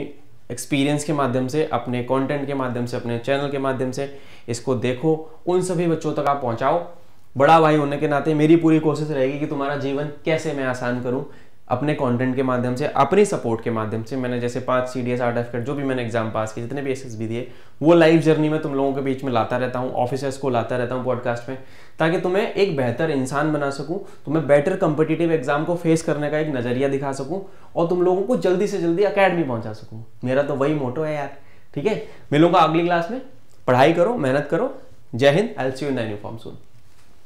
एक्सपीरियंस के माध्यम से, अपने कंटेंट के माध्यम से, अपने चैनल के माध्यम से। इसको देखो, उन सभी बच्चों तक आप पहुंचाओ। बड़ा भाई होने के नाते मेरी पूरी कोशिश रहेगी कि तुम्हारा जीवन कैसे मैं आसान करूँ। अपने कंटेंट के माध्यम से, अपनी सपोर्ट के माध्यम से मैंने जैसे पाँच C D S art F जो भी मैंने एग्ज़ाम पास किए, जितने भी एस भी दिए, वो लाइव जर्नी में तुम लोगों के बीच में लाता रहता हूँ ऑफिसर्स को लाता रहता हूँ पॉडकास्ट में, ताकि तुम्हें एक बेहतर इंसान बना सकूँ, तुम्हें बेटर कंपिटेटिव एग्ज़ाम को फेस करने का एक नज़रिया दिखा सकूँ, और तुम लोगों को जल्दी से जल्दी अकेडमी पहुँचा सकूँ। मेरा तो वही मोटो है यार, ठीक है? मिलूँगा अगली क्लास में, पढ़ाई करो, मेहनत करो, जय Hind I'll see you in uniform soon